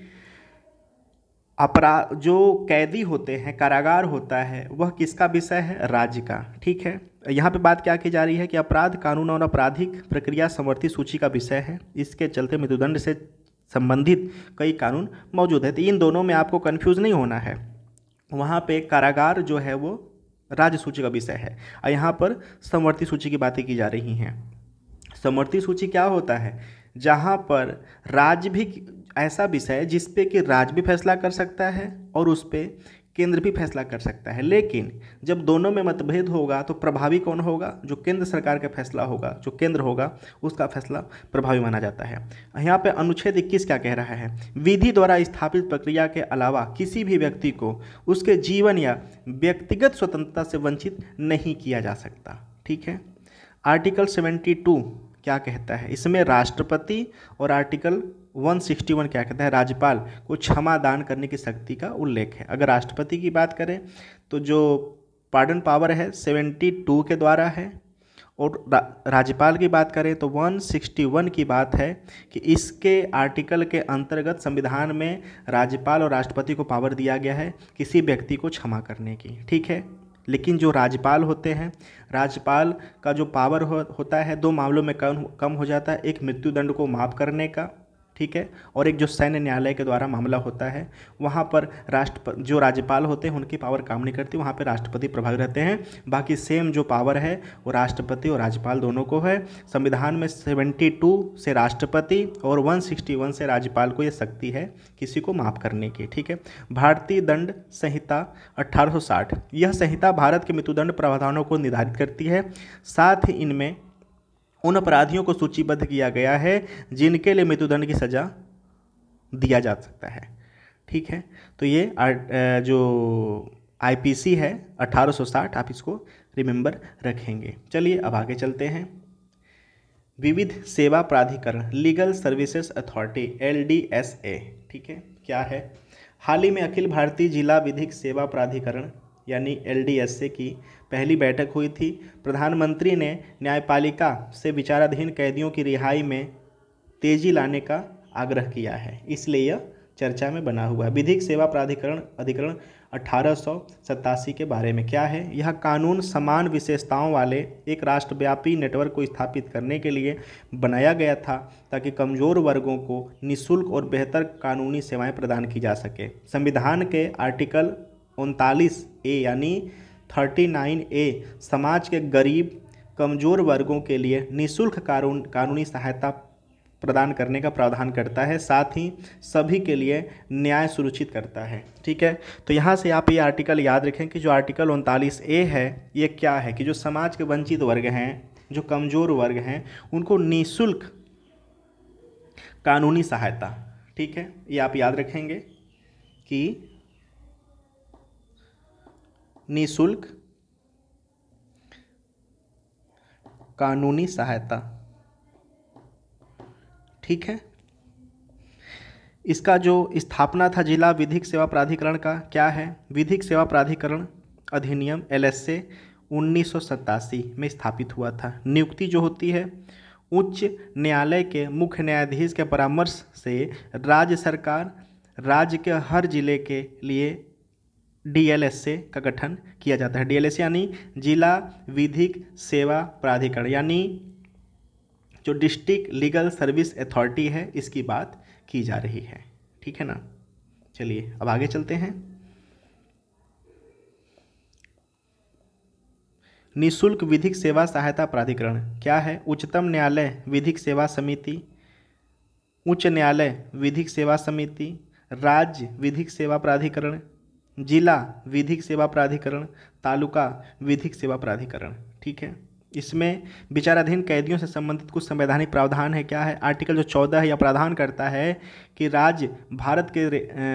अपराध जो कैदी होते हैं, कारागार होता है, वह किसका विषय है? राज्य का। ठीक है? यहाँ पे बात क्या की जा रही है कि अपराध कानून और आपराधिक प्रक्रिया समवर्ती सूची का विषय है। इसके चलते मृत्युदंड से संबंधित कई कानून मौजूद है। तो इन दोनों में आपको कन्फ्यूज़ नहीं होना है। वहाँ पे कारागार जो है, वो राज्य सूची का विषय है। और यहाँ पर समवर्ती सूची की बातें की जा रही हैं। समवर्ती सूची क्या होता है? जहाँ पर राज्य भी ऐसा विषय जिस पे कि राज्य भी फैसला कर सकता है और उस पर केंद्र भी फैसला कर सकता है। लेकिन जब दोनों में मतभेद होगा तो प्रभावी कौन होगा? जो केंद्र सरकार का फैसला होगा, जो केंद्र होगा, उसका फैसला प्रभावी माना जाता है। यहाँ पे अनुच्छेद 21 क्या कह रहा है? विधि द्वारा स्थापित प्रक्रिया के अलावा किसी भी व्यक्ति को उसके जीवन या व्यक्तिगत स्वतंत्रता से वंचित नहीं किया जा सकता। ठीक है? आर्टिकल 72 क्या कहता है? इसमें राष्ट्रपति और आर्टिकल 161 क्या कहता है? राज्यपाल को क्षमा दान करने की शक्ति का उल्लेख है। अगर राष्ट्रपति की बात करें तो जो पार्डन पावर है 72 के द्वारा है। और रा, राज्यपाल की बात करें तो 161 की बात है कि इसके आर्टिकल के अंतर्गत संविधान में राज्यपाल और राष्ट्रपति को पावर दिया गया है किसी व्यक्ति को क्षमा करने की। ठीक है? लेकिन जो राज्यपाल होते हैं राज्यपाल का जो पावर हो, होता है दो मामलों में कम कम हो जाता है। एक मृत्युदंड को माफ़ करने का ठीक है? और एक जो सैन्य न्यायालय के द्वारा मामला होता है, वहाँ पर राष्ट्रपति जो राज्यपाल होते हैं, उनकी पावर काम नहीं करती, वहाँ पर राष्ट्रपति प्रभावी रहते हैं। बाकी सेम जो पावर है, वो राष्ट्रपति और राज्यपाल दोनों को है। संविधान में सेवेंटी टू से राष्ट्रपति और वन सिक्सटी वन से राज्यपाल को ये शक्ति है किसी को माफ़ करने की, ठीक है? भारतीय दंड संहिता अट्ठारह यह संहिता भारत के मृत्युदंड प्रावधानों को निर्धारित करती है। साथ ही इनमें उन अपराधियों को सूचीबद्ध किया गया है, जिनके लिए मृत्युदंड की सज़ा दिया जा सकता है। ठीक है? तो ये जो आईपीसी है 1860 आप इसको रिमेंबर रखेंगे। चलिए, अब आगे चलते हैं। विविध सेवा प्राधिकरण लीगल सर्विसेज़ अथॉरिटी एलडीएसए ठीक है? क्या है? हाल ही में अखिल भारतीय जिला विधिक सेवा प्राधिकरण, यानी एलडीएसए की पहली बैठक हुई थी। प्रधानमंत्री ने न्यायपालिका से विचाराधीन कैदियों की रिहाई में तेज़ी लाने का आग्रह किया है। इसलिए यह चर्चा में बना हुआ है। विधिक सेवा प्राधिकरण, अधिकरण अठारह सौ सतासी के बारे में क्या है? यह कानून समान विशेषताओं वाले एक राष्ट्रव्यापी नेटवर्क को स्थापित करने के लिए बनाया गया था ताकि कमज़ोर वर्गों को निःशुल्क और बेहतर कानूनी सेवाएँ प्रदान की जा सके। संविधान के आर्टिकल उनतालीस ए यानी थर्टी नाइन ए, समाज के गरीब, कमज़ोर वर्गों के लिए निःशुल्क कानून कानूनी सहायता प्रदान करने का प्रावधान करता है। साथ ही सभी के लिए न्याय सुनिश्चित करता है। ठीक है? तो यहाँ से आप ये आर्टिकल याद रखें कि जो आर्टिकल उनतालीस ए है, ये क्या है कि जो समाज के वंचित वर्ग हैं, जो कमज़ोर वर्ग हैं, उनको निःशुल्क कानूनी सहायता। ठीक है? ये आप याद रखेंगे कि निःशुल्क कानूनी सहायता। ठीक है? इसका जो स्थापना था जिला विधिक सेवा प्राधिकरण का, क्या है? विधिक सेवा प्राधिकरण अधिनियम एल एस से उन्नीस में स्थापित हुआ था। नियुक्ति जो होती है, उच्च न्यायालय के मुख्य न्यायाधीश के परामर्श से राज्य सरकार राज्य के हर ज़िले के लिए डीएलएसए का गठन किया जाता है। डीएलएस यानी जिला विधिक सेवा प्राधिकरण, यानी जो डिस्ट्रिक्ट लीगल सर्विस अथॉरिटी है, इसकी बात की जा रही है। ठीक है ना? चलिए, अब आगे चलते हैं। निशुल्क विधिक सेवा सहायता प्राधिकरण, क्या है? उच्चतम न्यायालय विधिक सेवा समिति, उच्च न्यायालय विधिक सेवा समिति, राज्य विधिक सेवा प्राधिकरण जिला विधिक सेवा प्राधिकरण, तालुका विधिक सेवा प्राधिकरण, ठीक है? इसमें विचाराधीन कैदियों से संबंधित कुछ संवैधानिक प्रावधान है, क्या है? आर्टिकल जो चौदह है, यह प्रावधान करता है कि राज्य, भारत के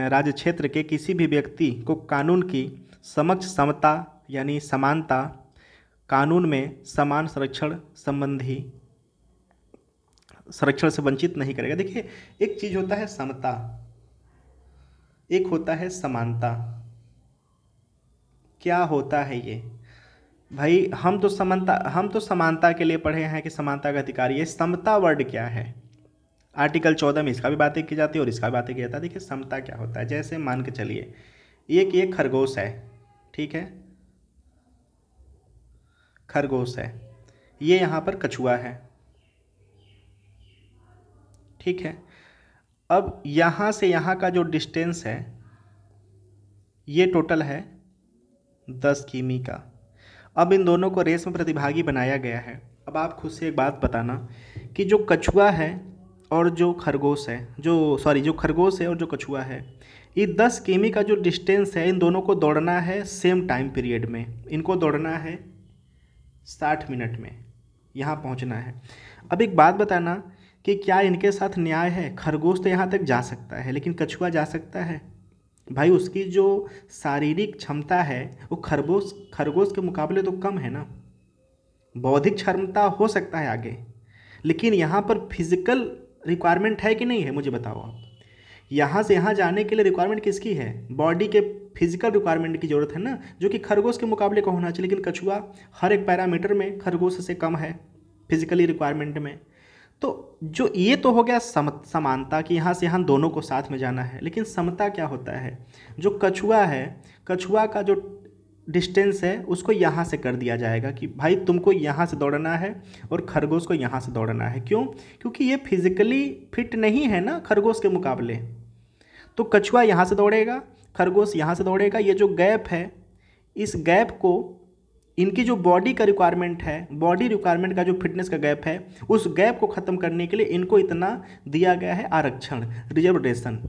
राज्य क्षेत्र के किसी भी व्यक्ति को कानून की समक्ष समता, यानी समानता, कानून में समान संरक्षण संबंधी, संरक्षण से वंचित नहीं करेगा। देखिए, एक चीज़ होता है समता, एक होता है समानता। क्या होता है ये? भाई, हम तो समानता, हम तो समानता के लिए पढ़े हैं कि समानता का अधिकार, ये समता वर्ड क्या है? आर्टिकल चौदह में इसका भी बातें की जाती है और इसका भी बातें की जाता है। देखिए, समता क्या होता है? जैसे मान के चलिए, एक ये खरगोश है, ठीक है? खरगोश है, ये यहाँ पर कछुआ है, ठीक है? अब यहाँ से यहाँ का जो डिस्टेंस है, ये टोटल है दस किमी का। अब इन दोनों को रेस में प्रतिभागी बनाया गया है। अब आप खुद से एक बात बताना कि जो कछुआ है और जो खरगोश है, जो सॉरी जो खरगोश है और जो कछुआ है, ये दस किमी का जो डिस्टेंस है, इन दोनों को दौड़ना है सेम टाइम पीरियड में। इनको दौड़ना है साठ मिनट में। यहाँ पहुँचना है। अब एक बात बताना कि क्या इनके साथ न्याय है? खरगोश तो यहाँ तक जा सकता है, लेकिन कछुआ जा सकता है। भाई, उसकी जो शारीरिक क्षमता है, वो खरगोश खरगोश के मुकाबले तो कम है ना। बौद्धिक क्षमता हो सकता है आगे, लेकिन यहाँ पर फ़िज़िकल रिक्वायरमेंट है कि नहीं है, मुझे बताओ आप। यहाँ से यहाँ जाने के लिए रिक्वायरमेंट किसकी है? बॉडी के फ़िज़िकल रिक्वायरमेंट की ज़रूरत है ना, जो कि खरगोश के मुकाबले का होना चाहिए, लेकिन कछुआ हर एक पैरामीटर में खरगोश से कम है फिजिकली रिक्वायरमेंट में। तो जो ये तो हो गया सम, समानता कि यहाँ से यहाँ दोनों को साथ में जाना है। लेकिन समता क्या होता है? जो कछुआ है, कछुआ का जो डिस्टेंस है, उसको यहाँ से कर दिया जाएगा कि भाई तुमको यहाँ से दौड़ना है और खरगोश को यहाँ से दौड़ना है। क्यों? क्योंकि ये फिजिकली फिट नहीं है ना खरगोश के मुकाबले। तो कछुआ यहाँ से दौड़ेगा, खरगोश यहाँ से दौड़ेगा। ये जो गैप है, इस गैप को इनकी जो बॉडी का रिक्वायरमेंट है बॉडी रिक्वायरमेंट का जो फिटनेस का गैप है, उस गैप को ख़त्म करने के लिए इनको इतना दिया गया है आरक्षण रिजर्वेशन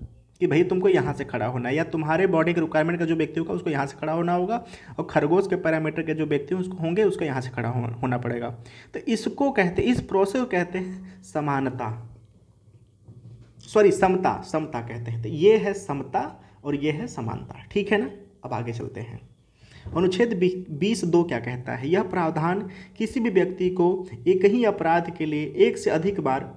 कि भाई तुमको यहाँ से खड़ा होना है, या तुम्हारे बॉडी के रिक्वायरमेंट का जो व्यक्ति होगा, उसको यहाँ से खड़ा होना होगा, और खरगोश के पैरामीटर के जो व्यक्ति उसको होंगे, उसको यहाँ से खड़ा होना पड़ेगा। तो इसको कहते, इस प्रोसेस को कहते हैं समानता। सॉरी समता समता कहते हैं। तो ये है समता और ये है समानता। ठीक है ना? अब आगे चलते हैं। अनुच्छेद बीस दो क्या कहता है? यह प्रावधान किसी भी व्यक्ति को एक ही अपराध के लिए एक से अधिक बार,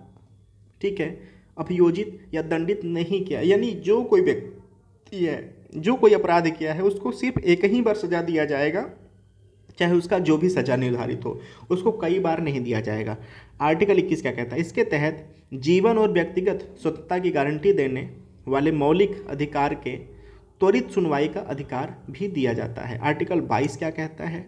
ठीक है, अभियोजित या दंडित नहीं किया। यानी जो कोई व्यक्ति है, जो कोई अपराध किया है, उसको सिर्फ़ एक ही बार सजा दिया जाएगा, चाहे उसका जो भी सजा निर्धारित हो, उसको कई बार नहीं दिया जाएगा। आर्टिकल 21 क्या कहता है? इसके तहत जीवन और व्यक्तिगत स्वतंत्रता की गारंटी देने वाले मौलिक अधिकार के त्वरित सुनवाई का अधिकार भी दिया जाता है। आर्टिकल 22 क्या कहता है?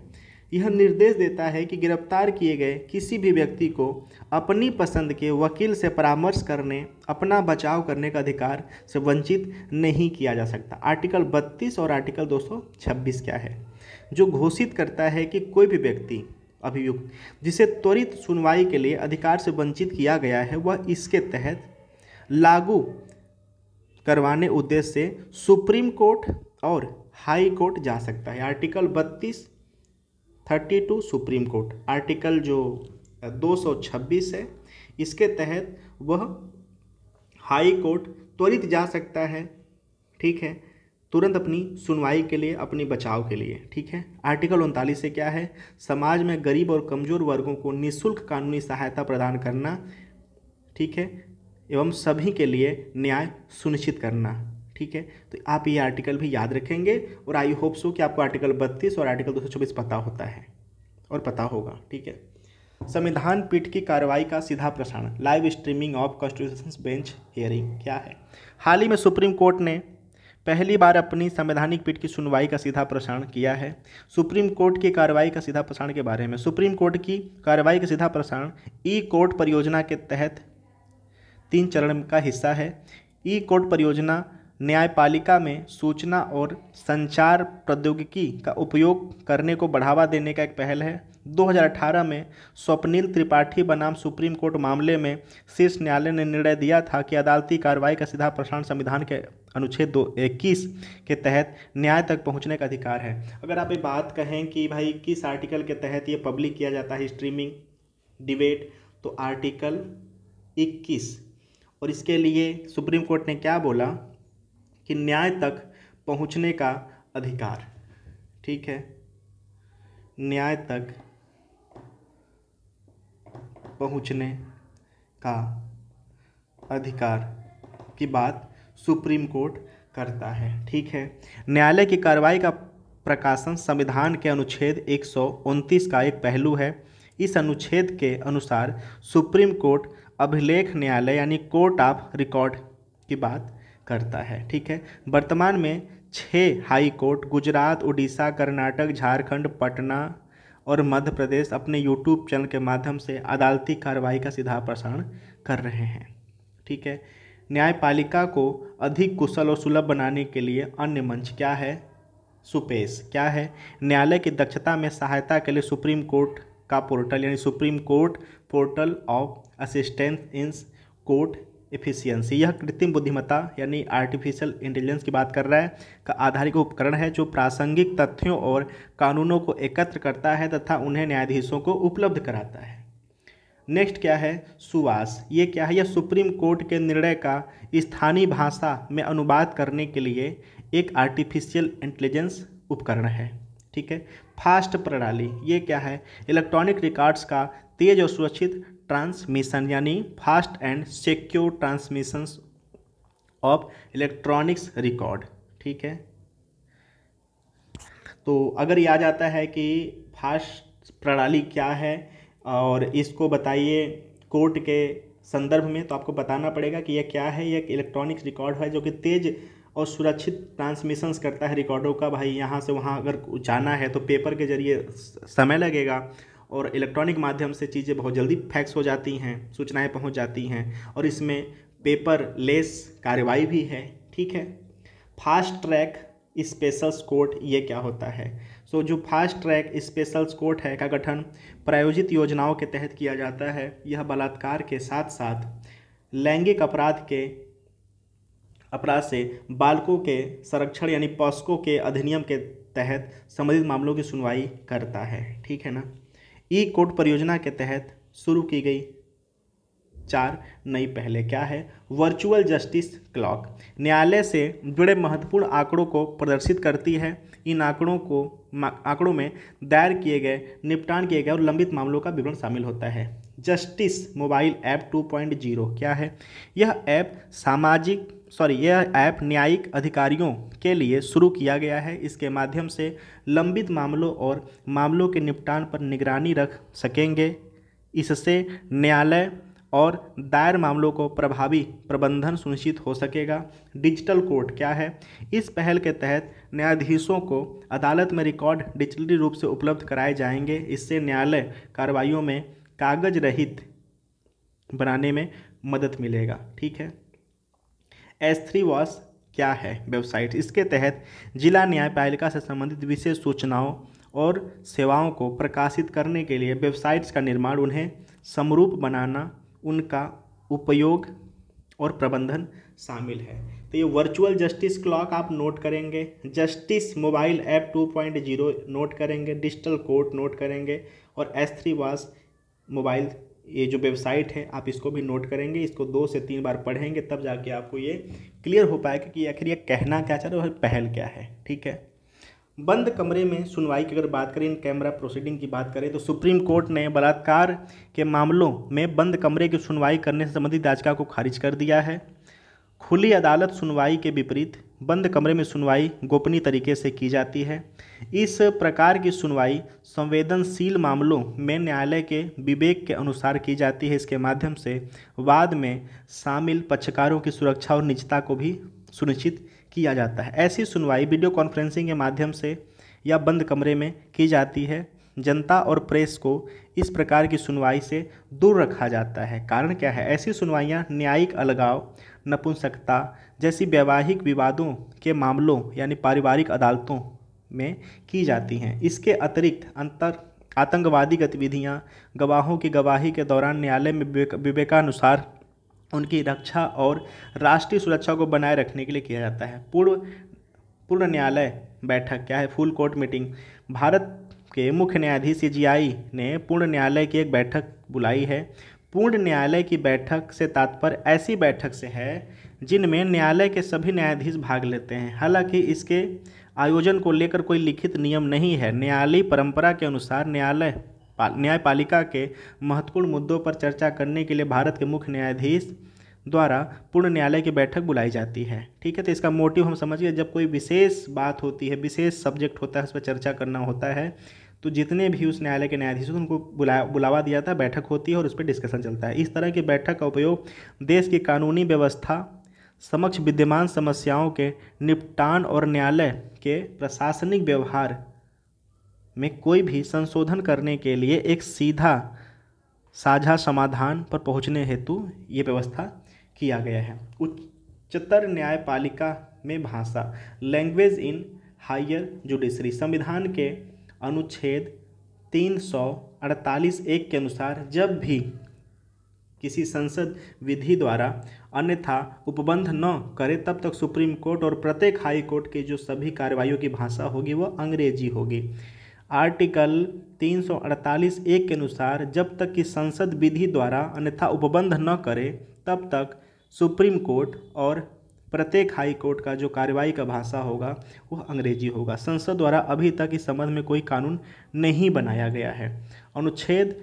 यह निर्देश देता है कि गिरफ़्तार किए गए किसी भी व्यक्ति को अपनी पसंद के वकील से परामर्श करने, अपना बचाव करने का अधिकार से वंचित नहीं किया जा सकता। आर्टिकल 32 और आर्टिकल 226 क्या है? जो घोषित करता है कि कोई भी व्यक्ति अभियुक्त, जिसे त्वरित सुनवाई के लिए अधिकार से वंचित किया गया है, वह इसके तहत लागू करवाने उद्देश्य से सुप्रीम कोर्ट और हाई कोर्ट जा सकता है। आर्टिकल बत्तीस, thirty two supreme court. Article जो 226 है, इसके तहत वह हाई कोर्ट त्वरित जा सकता है, ठीक है? तुरंत अपनी सुनवाई के लिए, अपनी बचाव के लिए, ठीक है? आर्टिकल उनतालीस से क्या है? समाज में गरीब और कमज़ोर वर्गों को निःशुल्क कानूनी सहायता प्रदान करना, ठीक है? एवं सभी के लिए न्याय सुनिश्चित करना, ठीक है? तो आप ये आर्टिकल भी याद रखेंगे और आई होप सो कि आपको आर्टिकल बत्तीस और आर्टिकल दो सौ छब्बीस पता होता है और पता होगा, ठीक है? संविधान पीठ की कार्रवाई का सीधा प्रसारण live streaming of constitution bench hearing क्या है? हाल ही में सुप्रीम कोर्ट ने पहली बार अपनी संवैधानिक पीठ की सुनवाई का सीधा प्रसारण किया है। सुप्रीम कोर्ट की कार्रवाई का सीधा प्रसारण के बारे में, सुप्रीम कोर्ट की कार्रवाई का सीधा प्रसारण ई कोर्ट परियोजना के तहत तीन चरण का हिस्सा है। ई कोर्ट परियोजना, न्यायपालिका में सूचना और संचार प्रौद्योगिकी का उपयोग करने को बढ़ावा देने का एक पहल है। 2018 में स्वप्निल त्रिपाठी बनाम सुप्रीम कोर्ट मामले में शीर्ष न्यायालय ने निर्णय दिया था कि अदालती कार्रवाई का सीधा प्रसारण संविधान के अनुच्छेद दो, इक्कीस के तहत न्याय तक पहुँचने का अधिकार है। अगर आप ये बात कहें कि भाई किस आर्टिकल के तहत ये पब्लिक किया जाता है स्ट्रीमिंग डिबेट तो आर्टिकल 21 और इसके लिए सुप्रीम कोर्ट ने क्या बोला? कि न्याय तक पहुँचने का अधिकार। ठीक है? न्याय तक पहुँचने का अधिकार की बात सुप्रीम कोर्ट करता है। ठीक है? न्यायालय की कार्रवाई का प्रकाशन संविधान के अनुच्छेद एक सौ उनतीस का एक पहलू है। इस अनुच्छेद के अनुसार सुप्रीम कोर्ट अभिलेख न्यायालय यानी कोर्ट ऑफ़ रिकॉर्ड की बात करता है, ठीक है? वर्तमान में छः हाई कोर्ट, गुजरात, उड़ीसा, कर्नाटक, झारखंड, पटना और मध्य प्रदेश अपने यूट्यूब चैनल के माध्यम से अदालती कार्रवाई का सीधा प्रसारण कर रहे हैं, ठीक है? न्यायपालिका को अधिक कुशल और सुलभ बनाने के लिए अन्य मंच क्या है? सुपेश, क्या है? न्यायालय की दक्षता में सहायता के लिए सुप्रीम कोर्ट का पोर्टल यानी supreme court portal of assistance in court efficiency यह कृत्रिम बुद्धिमत्ता यानी आर्टिफिशियल इंटेलिजेंस की बात कर रहा है, का आधारित उपकरण है जो प्रासंगिक तथ्यों और कानूनों को एकत्र करता है तथा उन्हें न्यायाधीशों को उपलब्ध कराता है। नेक्स्ट क्या है? सुवास। ये क्या है? यह सुप्रीम कोर्ट के निर्णय का स्थानीय भाषा में अनुवाद करने के लिए एक आर्टिफिशियल इंटेलिजेंस उपकरण है। ठीक है? फास्ट प्रणाली, ये क्या है? इलेक्ट्रॉनिक रिकॉर्ड्स का तेज और सुरक्षित ट्रांसमिशन, यानी fast and secure transmission of electronics record, ठीक है? तो अगर यह आ जाता है कि फास्ट प्रणाली क्या है, और इसको बताइए कोर्ट के संदर्भ में तो आपको बताना पड़ेगा कि यह क्या है? यह इलेक्ट्रॉनिक्स रिकॉर्ड है जो कि तेज़ और सुरक्षित ट्रांसमिशंस करता है रिकॉर्डों का। भाई यहाँ से वहाँ अगर जाना है तो पेपर के ज़रिए समय लगेगा और इलेक्ट्रॉनिक माध्यम से चीज़ें बहुत जल्दी फैक्स हो जाती हैं सूचनाएँ पहुँच जाती हैं और इसमें पेपर लेस कार्रवाई भी है ठीक है? फास्ट ट्रैक स्पेशल कोर्ट ये क्या होता है? सो so, जो फास्ट ट्रैक स्पेशल कोर्ट है का गठन प्रायोजित योजनाओं के तहत किया जाता है। यह बलात्कार के साथ साथ लैंगिक अपराध के अपराध से बालकों के संरक्षण यानी पॉस्को के अधिनियम के तहत संबंधित मामलों की सुनवाई करता है। ठीक है ना? ई कोर्ट परियोजना के तहत शुरू की गई चार नई पहले क्या है? Virtual justice clock. न्यायालय से जुड़े महत्वपूर्ण आंकड़ों को प्रदर्शित करती है। इन आंकड़ों को आंकड़ों में दायर किए गए, निपटान किए गए और लंबित मामलों का विवरण शामिल होता है। जस्टिस मोबाइल ऐप 2.0 क्या है? यह ऐप सामाजिक सॉरी, यह ऐप न्यायिक अधिकारियों के लिए शुरू किया गया है। इसके माध्यम से लंबित मामलों और मामलों के निपटान पर निगरानी रख सकेंगे। इससे न्यायालय और दायर मामलों को प्रभावी प्रबंधन सुनिश्चित हो सकेगा। डिजिटल कोर्ट क्या है? इस पहल के तहत न्यायाधीशों को अदालत में रिकॉर्ड डिजिटली रूप से उपलब्ध कराए जाएँगे। इससे न्यायालय कार्रवाइयों में कागज़ रहित बनाने में मदद मिलेगा। ठीक है? एस थ्री वॉस क्या है वेबसाइट? इसके तहत जिला न्यायपालिका से संबंधित विशेष सूचनाओं और सेवाओं को प्रकाशित करने के लिए वेबसाइट्स का निर्माण, उन्हें समरूप बनाना, उनका उपयोग और प्रबंधन शामिल है। तो ये वर्चुअल जस्टिस क्लॉक आप नोट करेंगे जस्टिस मोबाइल ऐप 2.0 नोट करेंगे डिजिटल कोर्ट नोट करेंगे और एस थ्री वास मोबाइल ये जो वेबसाइट है, आप इसको भी नोट करेंगे, इसको दो से तीन बार पढ़ेंगे, तब जाके आपको ये क्लियर हो पाएगा कि आखिर ये कहना क्या चाह रहे हो पहल क्या है, ठीक है? बंद कमरे में सुनवाई की अगर बात करें, इन कैमरा प्रोसीडिंग की बात करें तो सुप्रीम कोर्ट ने बलात्कार के मामलों में बंद कमरे की सुनवाई करने से संबंधित याचिका को खारिज कर दिया है। खुली अदालत सुनवाई के विपरीत बंद कमरे में सुनवाई गोपनीय तरीके से की जाती है। इस प्रकार की सुनवाई संवेदनशील मामलों में न्यायालय के विवेक के अनुसार की जाती है। इसके माध्यम से वाद में शामिल पक्षकारों की सुरक्षा और निजता को भी सुनिश्चित किया जाता है। ऐसी सुनवाई वीडियो कॉन्फ्रेंसिंग के माध्यम से या बंद कमरे में की जाती है। जनता और प्रेस को इस प्रकार की सुनवाई से दूर रखा जाता है। कारण क्या है? ऐसी सुनवाइयाँ न्यायिक अलगाव, नपुंसकता जैसी वैवाहिक विवादों के मामलों यानी पारिवारिक अदालतों में की जाती हैं। इसके अतिरिक्त अंतर, आतंकवादी गतिविधियाँ, गवाहों की गवाही के दौरान न्यायालय में विवेकानुसार उनकी रक्षा और राष्ट्रीय सुरक्षा को बनाए रखने के लिए किया जाता है। पूर्व पूर्ण न्यायालय बैठक, क्या है? Full court meeting. भारत के मुख्य न्यायाधीश जी ने पूर्ण न्यायालय की एक बैठक बुलाई है। पूर्ण न्यायालय की बैठक से तात्पर्य ऐसी बैठक से है जिनमें न्यायालय के सभी न्यायाधीश भाग लेते हैं। हालाँकि इसके आयोजन को लेकर कोई लिखित नियम नहीं है। न्यायालयी परंपरा के अनुसार न्यायालय, न्यायपालिका के महत्वपूर्ण मुद्दों पर चर्चा करने के लिए भारत के मुख्य न्यायाधीश द्वारा पूर्ण न्यायालय की बैठक बुलाई जाती है। ठीक है तो इसका मोटिव हम समझिए जब कोई विशेष बात होती है, विशेष सब्जेक्ट होता है, उस पर चर्चा करना होता है तो जितने भी उस न्यायालय के न्यायाधीश उनको बुलाया बुलावा दिया था, बैठक होती है और उस पर डिस्कशन चलता है। इस तरह की बैठक का उपयोग देश की कानूनी व्यवस्था समक्ष विद्यमान समस्याओं के निपटान और न्यायालय के प्रशासनिक व्यवहार में कोई भी संशोधन करने के लिए एक सीधा साझा समाधान पर पहुँचने हेतु ये व्यवस्था किया गया है। उच्चतर न्यायपालिका में भाषा लैंग्वेज इन हायर जुडिशरी संविधान के अनुच्छेद तीन सौ अड़तालीस एक के अनुसार जब भी किसी संसद विधि द्वारा अन्यथा उपबंध न करे तब तक सुप्रीम कोर्ट और प्रत्येक हाई कोर्ट के जो सभी कार्रवाइयों की भाषा होगी वह अंग्रेज़ी होगी। आर्टिकल 348 एक के अनुसार, जब तक कि संसद विधि द्वारा अन्यथा उपबंध न करे, तब तक सुप्रीम कोर्ट और प्रत्येक हाई कोर्ट का जो कार्रवाई का भाषा होगा वह अंग्रेज़ी होगा। संसद द्वारा अभी तक इस संबंध में कोई कानून नहीं बनाया गया है। अनुच्छेद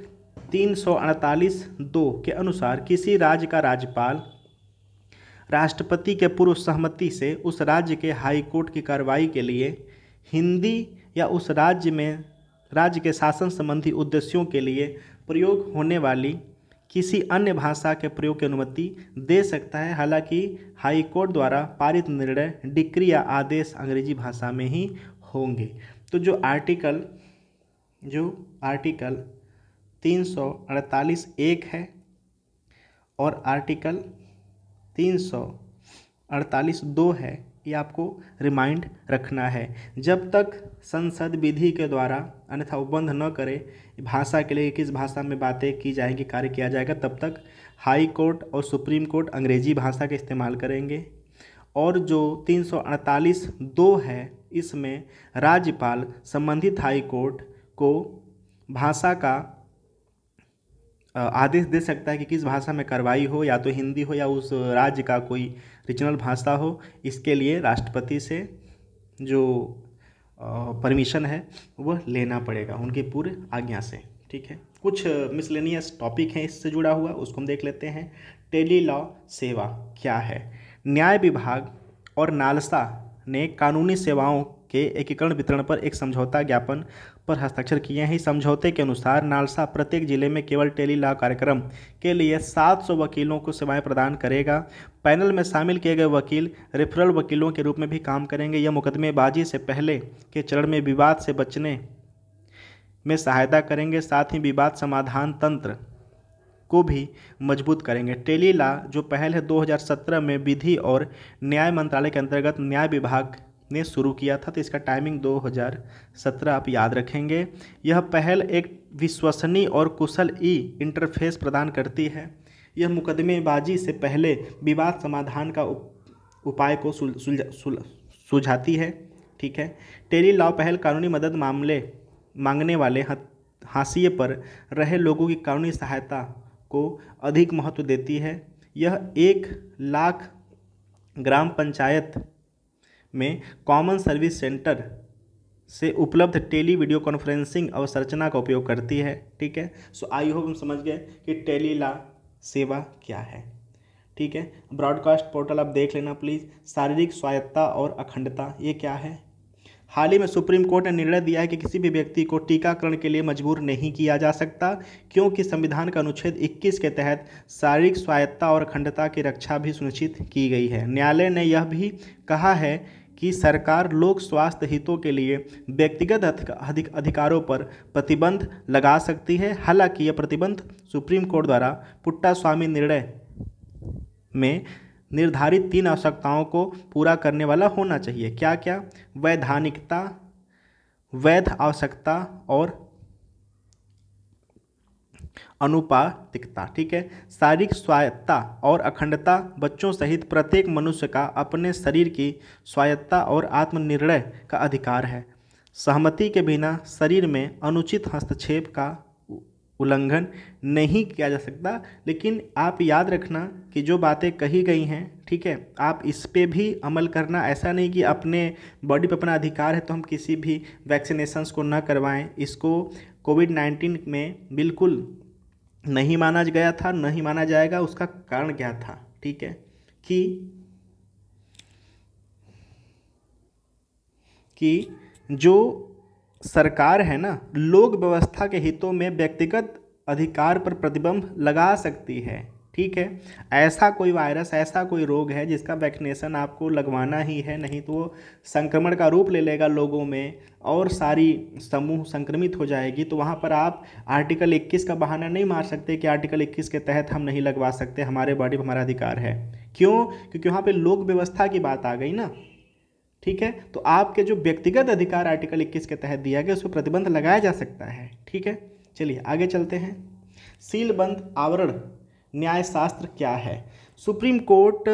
तीन सौ अड़तालीस दो के अनुसार, किसी राज्य का राज्यपाल राष्ट्रपति के पूर्व सहमति से उस राज्य के हाई कोर्ट की कार्रवाई के लिए हिंदी या उस राज्य में, राज्य के शासन संबंधी उद्देश्यों के लिए प्रयोग होने वाली किसी अन्य भाषा के प्रयोग की अनुमति दे सकता है। हालाँकि हाई कोर्ट द्वारा पारित निर्णय डिक्री या आदेश अंग्रेज़ी भाषा में ही होंगे। तो जो आर्टिकल जो आर्टिकल तीन सौ अड़तालीस एक है और आर्टिकल तीन सौ अड़तालीस दो है ये आपको रिमाइंड रखना है। जब तक संसद विधि के द्वारा अन्यथा उपबंध न करे, भाषा के लिए किस भाषा में बातें की जाएँगी, कार्य किया जाएगा, तब तक हाई कोर्ट और सुप्रीम कोर्ट अंग्रेज़ी भाषा का इस्तेमाल करेंगे। और जो तीन सौ अड़तालीस दो है, इसमें राज्यपाल संबंधित हाई कोर्ट को भाषा का आदेश दे सकता है कि किस भाषा में कार्रवाई हो, या तो हिंदी हो, या उस राज्य का कोई रीजनल भाषा हो। इसके लिए राष्ट्रपति से जो परमिशन है, वह लेना पड़ेगा, उनके पूरे आज्ञा से, ठीक है? कुछ मिसलेनियस टॉपिक हैं इससे जुड़ा हुआ, उसको हम देख लेते हैं। टेली लॉ सेवा क्या है? न्याय विभाग और नालसा ने कानूनी सेवाओं के एकीकरण वितरण पर एक समझौता ज्ञापन पर हस्ताक्षर किए हैं। समझौते के अनुसार नालसा प्रत्येक ज़िले में केवल टेली लॉ कार्यक्रम के लिए 700 वकीलों को सेवाएँ प्रदान करेगा। पैनल में शामिल किए गए वकील रेफरल वकीलों के रूप में भी काम करेंगे। यह मुकदमेबाजी से पहले के चरण में विवाद से बचने में सहायता करेंगे। साथ ही विवाद समाधान तंत्र को भी मज़बूत करेंगे। टेली लॉ जो पहल है 2017 में विधि और न्याय मंत्रालय के अंतर्गत न्याय विभाग ने शुरू किया था तो इसका टाइमिंग 2017 आप याद रखेंगे। यह पहल एक विश्वसनीय और कुशल ई इंटरफेस प्रदान करती है। यह मुकदमेबाजी से पहले विवाद समाधान का उपाय को सुझाती है, ठीक है? टेली लॉ पहल कानूनी मदद मामले, मांगने वाले हाशिए पर रहे लोगों की कानूनी सहायता को अधिक महत्व देती है। यह एक लाख ग्राम पंचायत में कॉमन सर्विस सेंटर से उपलब्ध टेली वीडियो कॉन्फ्रेंसिंग अवसरचना का उपयोग करती है, ठीक है? सो आई होप हम समझ गए कि टेली ला सेवा क्या है, ठीक है? ब्रॉडकास्ट पोर्टल आप देख लेना प्लीज़ शारीरिक स्वायत्ता और अखंडता, ये क्या है? हाल ही में सुप्रीम कोर्ट ने निर्णय दिया है कि किसी भी व्यक्ति को टीकाकरण के लिए मजबूर नहीं किया जा सकता, क्योंकि संविधान का अनुच्छेद 21 के तहत शारीरिक स्वायत्ता और अखंडता की रक्षा भी सुनिश्चित की गई है। न्यायालय ने यह भी कहा है कि सरकार लोक स्वास्थ्य हितों के लिए व्यक्तिगत अधिक अधिकारों पर प्रतिबंध लगा सकती है। हालाँकि यह प्रतिबंध सुप्रीम कोर्ट द्वारा पुट्टा स्वामी निर्णय में निर्धारित तीन आवश्यकताओं को पूरा करने वाला होना चाहिए। क्या क्या वैधानिकता, वैध आवश्यकता और अनुपातिकता, ठीक है? शारीरिक स्वायत्ता और अखंडता बच्चों सहित प्रत्येक मनुष्य का अपने शरीर की स्वायत्ता और आत्मनिर्णय का अधिकार है। सहमति के बिना शरीर में अनुचित हस्तक्षेप का उल्लंघन नहीं किया जा सकता, लेकिन आप याद रखना कि जो बातें कही गई हैं, ठीक है, आप इस पर भी अमल करना, ऐसा नहीं कि अपने बॉडी पर अपना अधिकार है तो हम किसी भी वैक्सीनेशंस को न करवाएँ। इसको कोविड नाइन्टीन में बिल्कुल नहीं माना गया था, नहीं माना जाएगा, उसका कारण क्या था? ठीक है? कि कि जो सरकार है ना, लोक व्यवस्था के हितों में व्यक्तिगत अधिकार पर प्रतिबंध लगा सकती है। ठीक है? ऐसा कोई वायरस, ऐसा कोई रोग है जिसका वैक्सीनेशन आपको लगवाना ही है, नहीं तो वो संक्रमण का रूप ले लेगा लोगों में और सारी समूह संक्रमित हो जाएगी तो वहाँ पर आप आर्टिकल 21 का बहाना नहीं मार सकते कि आर्टिकल 21 के तहत हम नहीं लगवा सकते, हमारे बॉडी हमारा अधिकार है। क्यों? क्योंकि वहाँ पर लोक व्यवस्था की बात आ गई ना। ठीक है? तो आपके जो व्यक्तिगत अधिकार आर्टिकल 21 के तहत दिया गया उस पर प्रतिबंध लगाया जा सकता है। ठीक है? चलिए, आगे चलते हैं। सीलबंद आवरण। न्यायशास्त्र क्या है? सुप्रीम कोर्ट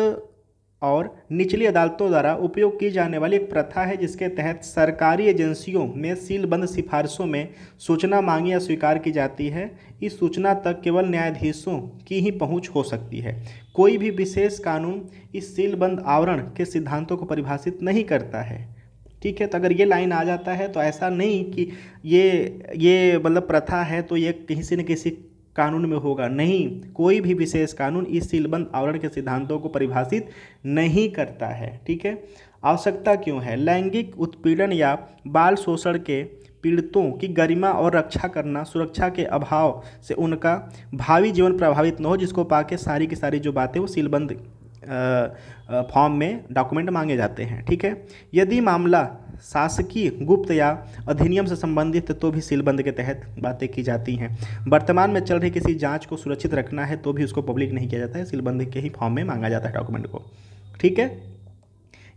और निचली अदालतों द्वारा उपयोग की जाने वाली एक प्रथा है, जिसके तहत सरकारी एजेंसियों में सीलबंद सिफारिशों में सूचना मांगी या स्वीकार की जाती है। इस सूचना तक केवल न्यायाधीशों की ही पहुँच हो सकती है। कोई भी विशेष कानून इस सीलबंद आवरण के सिद्धांतों को परिभाषित नहीं करता है। ठीक है तो अगर ये लाइन आ जाता है तो ऐसा नहीं कि ये ये मतलब प्रथा है तो ये किसी न किसी कानून में होगा। नहीं, कोई भी विशेष कानून इस सीलबंद आवरण के सिद्धांतों को परिभाषित नहीं करता है। ठीक है? आवश्यकता क्यों है? लैंगिक उत्पीड़न या बाल शोषण के पीड़ितों की गरिमा और रक्षा करना, सुरक्षा के अभाव से उनका भावी जीवन प्रभावित न हो, जिसको पाके सारी की सारी जो बातें वो सीलबंद फॉर्म में डॉक्यूमेंट मांगे जाते हैं। ठीक है? यदि मामला शासकीय, गुप्त या अधिनियम से संबंधित तो भी सीलबंद के तहत बातें की जाती हैं। वर्तमान में चल रही किसी जाँच को सुरक्षित रखना है तो भी उसको पब्लिक नहीं किया जाता है। सीलबंद के ही फॉर्म में मांगा जाता है डॉक्यूमेंट को। ठीक है?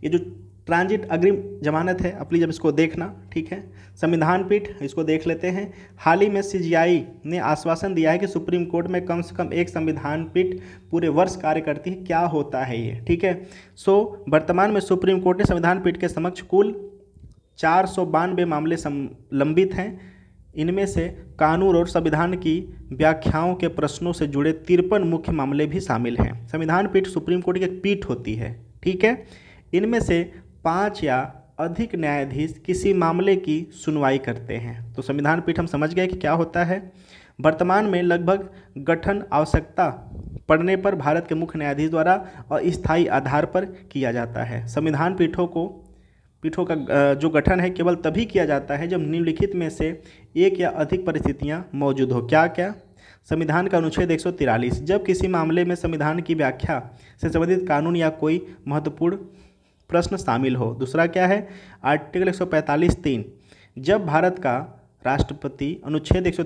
ये जो ट्रांजिट अग्रिम जमानत है अपनी जब इसको देखना। ठीक है? संविधान पीठ, इसको देख लेते हैं। हाल ही में सीजीआई ने आश्वासन दिया है कि सुप्रीम कोर्ट में कम से कम एक संविधान पीठ पूरे वर्ष कार्य करती है। क्या होता है ये? ठीक है? सो, वर्तमान में सुप्रीम कोर्ट ने संविधान पीठ के समक्ष कुल चार सौ बानवे मामले लंबित हैं। इनमें से कानून और संविधान की व्याख्याओं के प्रश्नों से जुड़े तिरपन मुख्य मामले भी शामिल हैं। संविधान पीठ सुप्रीम कोर्ट की एक पीठ होती है, ठीक है? इनमें से पाँच या अधिक न्यायाधीश किसी मामले की सुनवाई करते हैं। तो संविधान पीठ हम समझ गए कि क्या होता है। वर्तमान में लगभग गठन आवश्यकता पड़ने पर भारत के मुख्य न्यायाधीश द्वारा अस्थायी आधार पर किया जाता है। संविधान पीठों को पीठों का जो गठन है केवल तभी किया जाता है जब निम्नलिखित में से एक या अधिक परिस्थितियाँ मौजूद हो। क्या क्या? संविधान का अनुच्छेद एक जब किसी मामले में संविधान की व्याख्या से संबंधित कानून या कोई महत्वपूर्ण प्रश्न शामिल हो। दूसरा क्या है? आर्टिकल एक सौ पैंतालीस तीन। जब भारत का राष्ट्रपति अनुच्छेद एक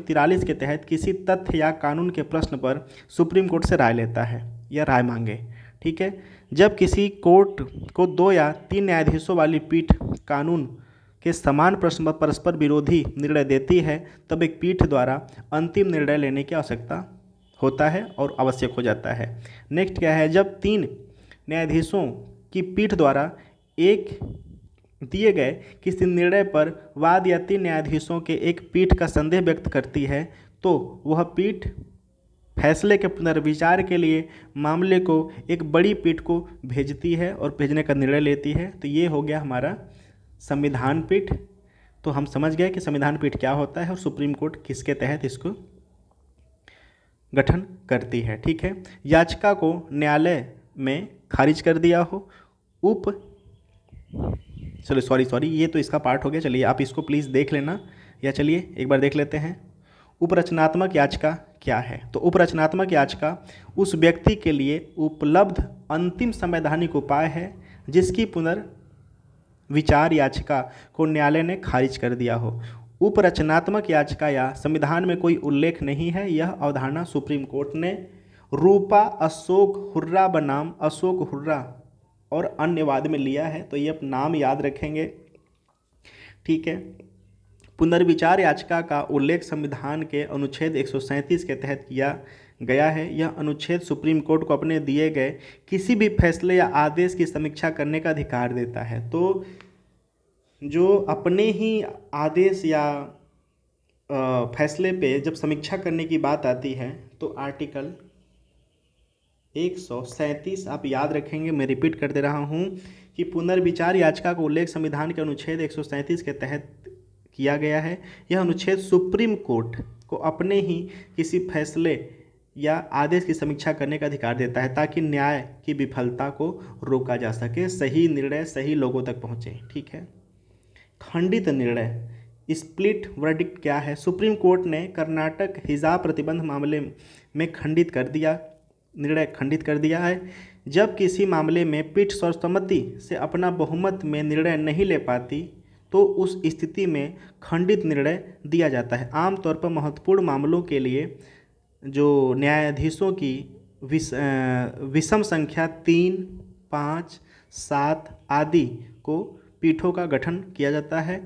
के तहत किसी तथ्य या कानून के प्रश्न पर सुप्रीम कोर्ट से राय लेता है या राय मांगे, ठीक है? जब किसी कोर्ट को दो या तीन न्यायाधीशों वाली पीठ कानून के समान प्रश्न पर परस्पर विरोधी निर्णय देती है, तब एक पीठ द्वारा अंतिम निर्णय लेने की आवश्यकता होता है और आवश्यक हो जाता है। नेक्स्ट क्या है? जब तीन न्यायाधीशों की पीठ द्वारा एक दिए गए किसी निर्णय पर वाद या तीन न्यायाधीशों के एक पीठ का संदेह व्यक्त करती है तो वह पीठ फैसले के पुनर्विचार के लिए मामले को एक बड़ी पीठ को भेजती है और भेजने का निर्णय लेती है। तो ये हो गया हमारा संविधान पीठ। तो हम समझ गए कि संविधान पीठ क्या होता है और सुप्रीम कोर्ट किसके तहत इसको गठन करती है। ठीक है? याचिका को न्यायालय में खारिज कर दिया हो। उप चलो सॉरी सॉरी, ये तो इसका पार्ट हो गया। चलिए, आप इसको प्लीज़ देख लेना। या चलिए, एक बार देख लेते हैं। उपरचनात्मक याचिका क्या है? तो उपरचनात्मक याचिका, उस व्यक्ति के लिए उपलब्ध अंतिम संवैधानिक उपाय है, जिसकी पुनर्विचार याचिका को न्यायालय ने खारिज कर दिया हो। उपरचनात्मक याचिका या संविधान में कोई उल्लेख नहीं है, यह अवधारणा सुप्रीम कोर्ट ने रूपा अशोक हुर्रा बनाम, अशोक हुर्रा और अन्य वाद में लिया है तो ये आप नाम याद रखेंगे। ठीक है? पुनर्विचार याचिका का उल्लेख संविधान के अनुच्छेद एक सौ सैंतीस के तहत किया गया है। यह अनुच्छेद सुप्रीम कोर्ट को अपने दिए गए किसी भी फैसले या आदेश की समीक्षा करने का अधिकार देता है। तो जो अपने ही आदेश या फैसले पे जब समीक्षा करने की बात आती है तो आर्टिकल एक सौ सैंतीस आप याद रखेंगे, मैं रिपीट कर दे रहा हूँ कि पुनर्विचार याचिका का उल्लेख संविधान के अनुच्छेद एक सौ सैंतीस के तहत किया गया है। यह अनुच्छेद सुप्रीम कोर्ट को अपने ही किसी फैसले या आदेश की समीक्षा करने का अधिकार देता है, ताकि न्याय की विफलता को रोका जा सके, सही निर्णय सही लोगों तक पहुँचे, ठीक है? खंडित निर्णय, स्प्लिट वर्डिक्ट क्या है? सुप्रीम कोर्ट ने कर्नाटक हिजाब प्रतिबंध मामले में खंडित कर दिया, निर्णय खंडित कर दिया है। जब किसी मामले में पीठ सर्वसम्मति से अपना बहुमत में निर्णय नहीं ले पाती तो उस स्थिति में खंडित निर्णय दिया जाता है। आमतौर पर महत्वपूर्ण मामलों के लिए जो न्यायाधीशों की विस, विषम संख्या तीन पाँच सात आदि को पीठों का गठन किया जाता है।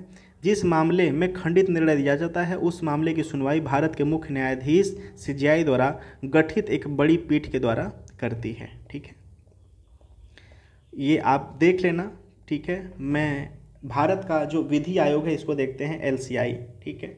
जिस मामले में खंडित निर्णय दिया जाता है उस मामले की सुनवाई भारत के मुख्य न्यायाधीश सीजीआई द्वारा गठित एक बड़ी पीठ के द्वारा करती है। ठीक है? ये आप देख लेना। ठीक है? मैं भारत का जो विधि आयोग है इसको देखते हैं एलसीआई ठीक है?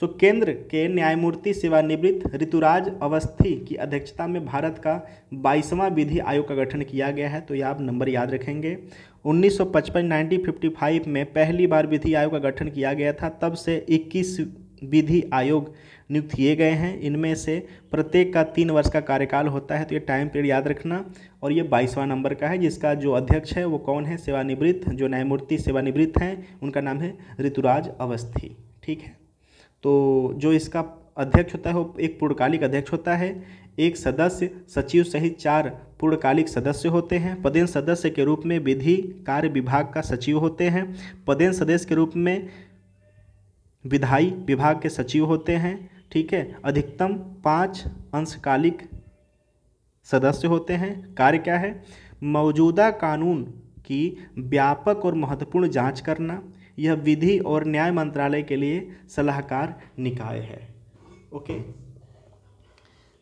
सो so, केंद्र के न्यायमूर्ति सेवानिवृत्त ऋतुराज अवस्थी की अध्यक्षता में भारत का बाईसवां विधि आयोग का गठन किया गया है तो ये आप नंबर याद रखेंगे। 1955 1955 में पहली बार विधि आयोग का गठन किया गया था तब से 21 विधि आयोग नियुक्त किए गए हैं। इनमें से प्रत्येक का तीन वर्ष का कार्यकाल होता है तो ये टाइम पीरियड याद रखना। और ये बाईसवां नंबर का है, जिसका जो अध्यक्ष है, वो कौन है? सेवानिवृत्त, जो न्यायमूर्ति सेवानिवृत्त हैं, उनका नाम है ऋतुराज अवस्थी, ठीक है? तो जो इसका अध्यक्ष होता है, वो एक पूर्णकालिक अध्यक्ष होता है। एक सदस्य, सचिव सहित चार पूर्णकालिक सदस्य होते हैं। पदेन सदस्य के रूप में विधि कार्य विभाग का सचिव होते हैं। पदेन सदस्य के रूप में विधायी विभाग के सचिव होते हैं, ठीक है? अधिकतम पाँच अंशकालिक सदस्य होते हैं। कार्य क्या है? मौजूदा कानून की व्यापक और महत्वपूर्ण जाँच करना, यह विधि और न्याय मंत्रालय के लिए सलाहकार निकाय है। ओके?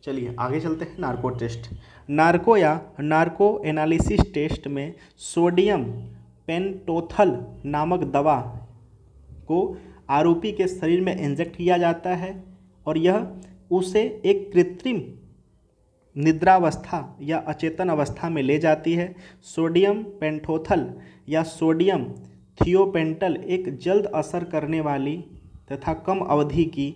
चलिए, आगे चलते हैं, नार्को टेस्ट। नार्को या नार्को एनालिसिस टेस्ट में सोडियम पेंटोथल नामक दवा को आरोपी के शरीर में इंजेक्ट किया जाता है और यह उसे एक कृत्रिम निद्रावस्था या अचेतन अवस्था में ले जाती है। सोडियम पेंटोथल या सोडियम थियोपेंटल एक जल्द असर करने वाली तथा कम अवधि की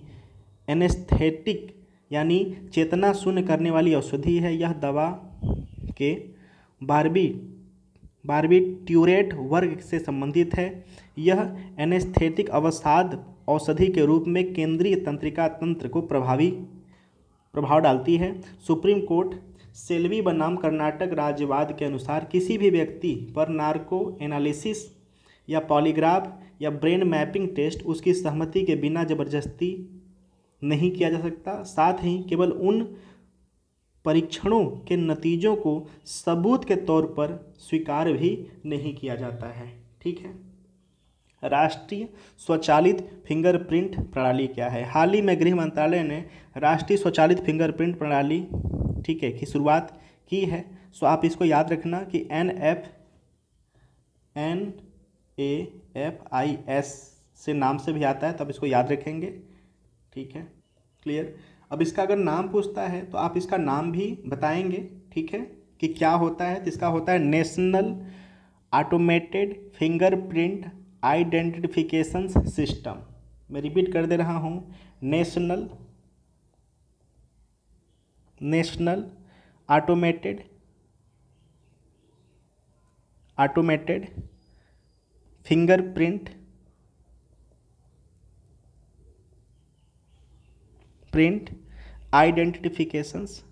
एनेस्थेटिक यानी चेतना शून्य करने वाली औषधि है। यह दवा के बारबी बारबीट्यूरेट वर्ग से संबंधित है। यह एनेस्थेटिक अवसाद औषधि के रूप में केंद्रीय तंत्रिका तंत्र को प्रभावी प्रभाव डालती है। सुप्रीम कोर्ट सेल्वी बनाम कर्नाटक राज्यवाद के अनुसार किसी भी व्यक्ति पर नार्को एनालिसिस या पॉलीग्राफ या ब्रेन मैपिंग टेस्ट उसकी सहमति के बिना ज़बरदस्ती नहीं किया जा सकता। साथ ही केवल उन परीक्षणों के नतीजों को सबूत के तौर पर स्वीकार भी नहीं किया जाता है। ठीक है? राष्ट्रीय स्वचालित फिंगरप्रिंट प्रणाली क्या है? हाल ही में गृह मंत्रालय ने राष्ट्रीय स्वचालित फिंगरप्रिंट प्रणाली, ठीक है, की शुरुआत की है। सो आप इसको याद रखना कि N F N A F I S से नाम से भी आता है तो आप इसको याद रखेंगे। ठीक है? क्लियर? अब इसका अगर नाम पूछता है तो आप इसका नाम भी बताएँगे, ठीक है, कि क्या होता है इसका होता है national automated fingerprint identification system मैं रिपीट कर दे रहा हूँ, national national automated automated fingerprint print identifications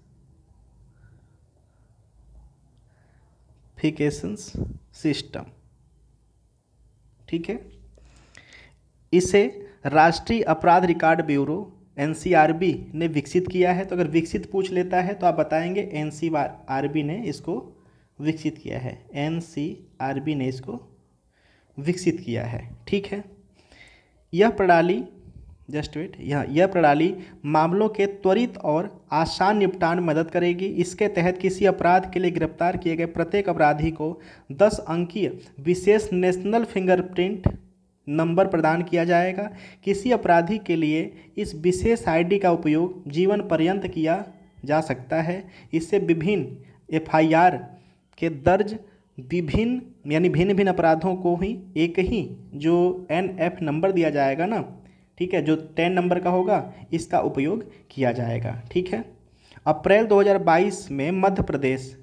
fications system ठीक है? इसे राष्ट्रीय अपराध रिकॉर्ड ब्यूरो, एनसीआरबी ने विकसित किया है। तो अगर विकसित पूछ लेता है तो आप बताएँगे एनसीआरबी ने इसको विकसित किया है। एनसीआरबी ने इसको विकसित किया है। ठीक है? यह प्रणाली जस्ट वेट यह यह प्रणाली मामलों के त्वरित और आसान निपटान में मदद करेगी। इसके तहत किसी अपराध के लिए गिरफ़्तार किए गए प्रत्येक अपराधी को 10 अंकीय विशेष नेशनल फिंगरप्रिंट नंबर प्रदान किया जाएगा। किसी अपराधी के लिए इस विशेष आईडी का उपयोग जीवन पर्यंत किया जा सकता है। इससे विभिन्न एफआईआर के दर्ज विभिन्न, यानी भिन्न भिन्न अपराधों को ही एक ही जो एन एफ़ नंबर दिया जाएगा ना ठीक है, जो टेन नंबर का होगा, इसका उपयोग किया जाएगा, ठीक है? अप्रैल 2022 में मध्य प्रदेश,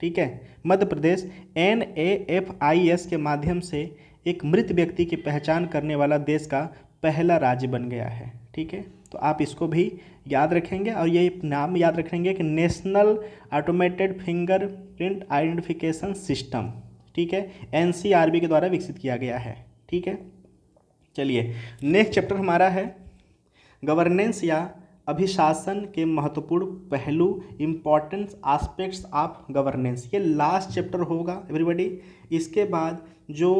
ठीक है? Madhya Pradesh N A F I S के माध्यम से एक मृत व्यक्ति की पहचान करने वाला देश का पहला राज्य बन गया है, ठीक है? तो आप इसको भी याद रखेंगे और ये नाम याद रखेंगे कि national automated finger print identification system ठीक है? NCRB के द्वारा विकसित किया गया है, ठीक है? चलिए नेक्स्ट चैप्टर हमारा है गवर्नेंस या अभिशासन के महत्वपूर्ण पहलू इम्पॉर्टेंस आस्पेक्ट्स ऑफ़ गवर्नेंस ये लास्ट चैप्टर होगा एवरीबॉडी इसके बाद जो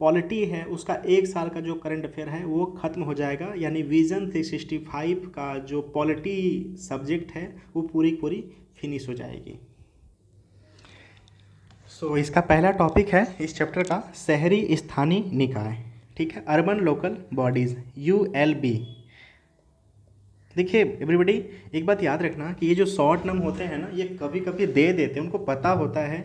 पॉलिटी है उसका एक साल का जो करंट अफेयर है वो ख़त्म हो जाएगा। यानी विजन थ्री सिक्सटी फाइव का जो पॉलिटी सब्जेक्ट है वो पूरी पूरी फिनिश हो जाएगी। सो so, इसका पहला टॉपिक है इस चैप्टर का शहरी स्थानीय निकाय। ठीक है? Urban local bodies U L B देखिए एवरीबडी एक बात याद रखना कि ये जो शॉर्ट नम होते हैं ना, ये कभी कभी दे देते हैं। उनको पता होता है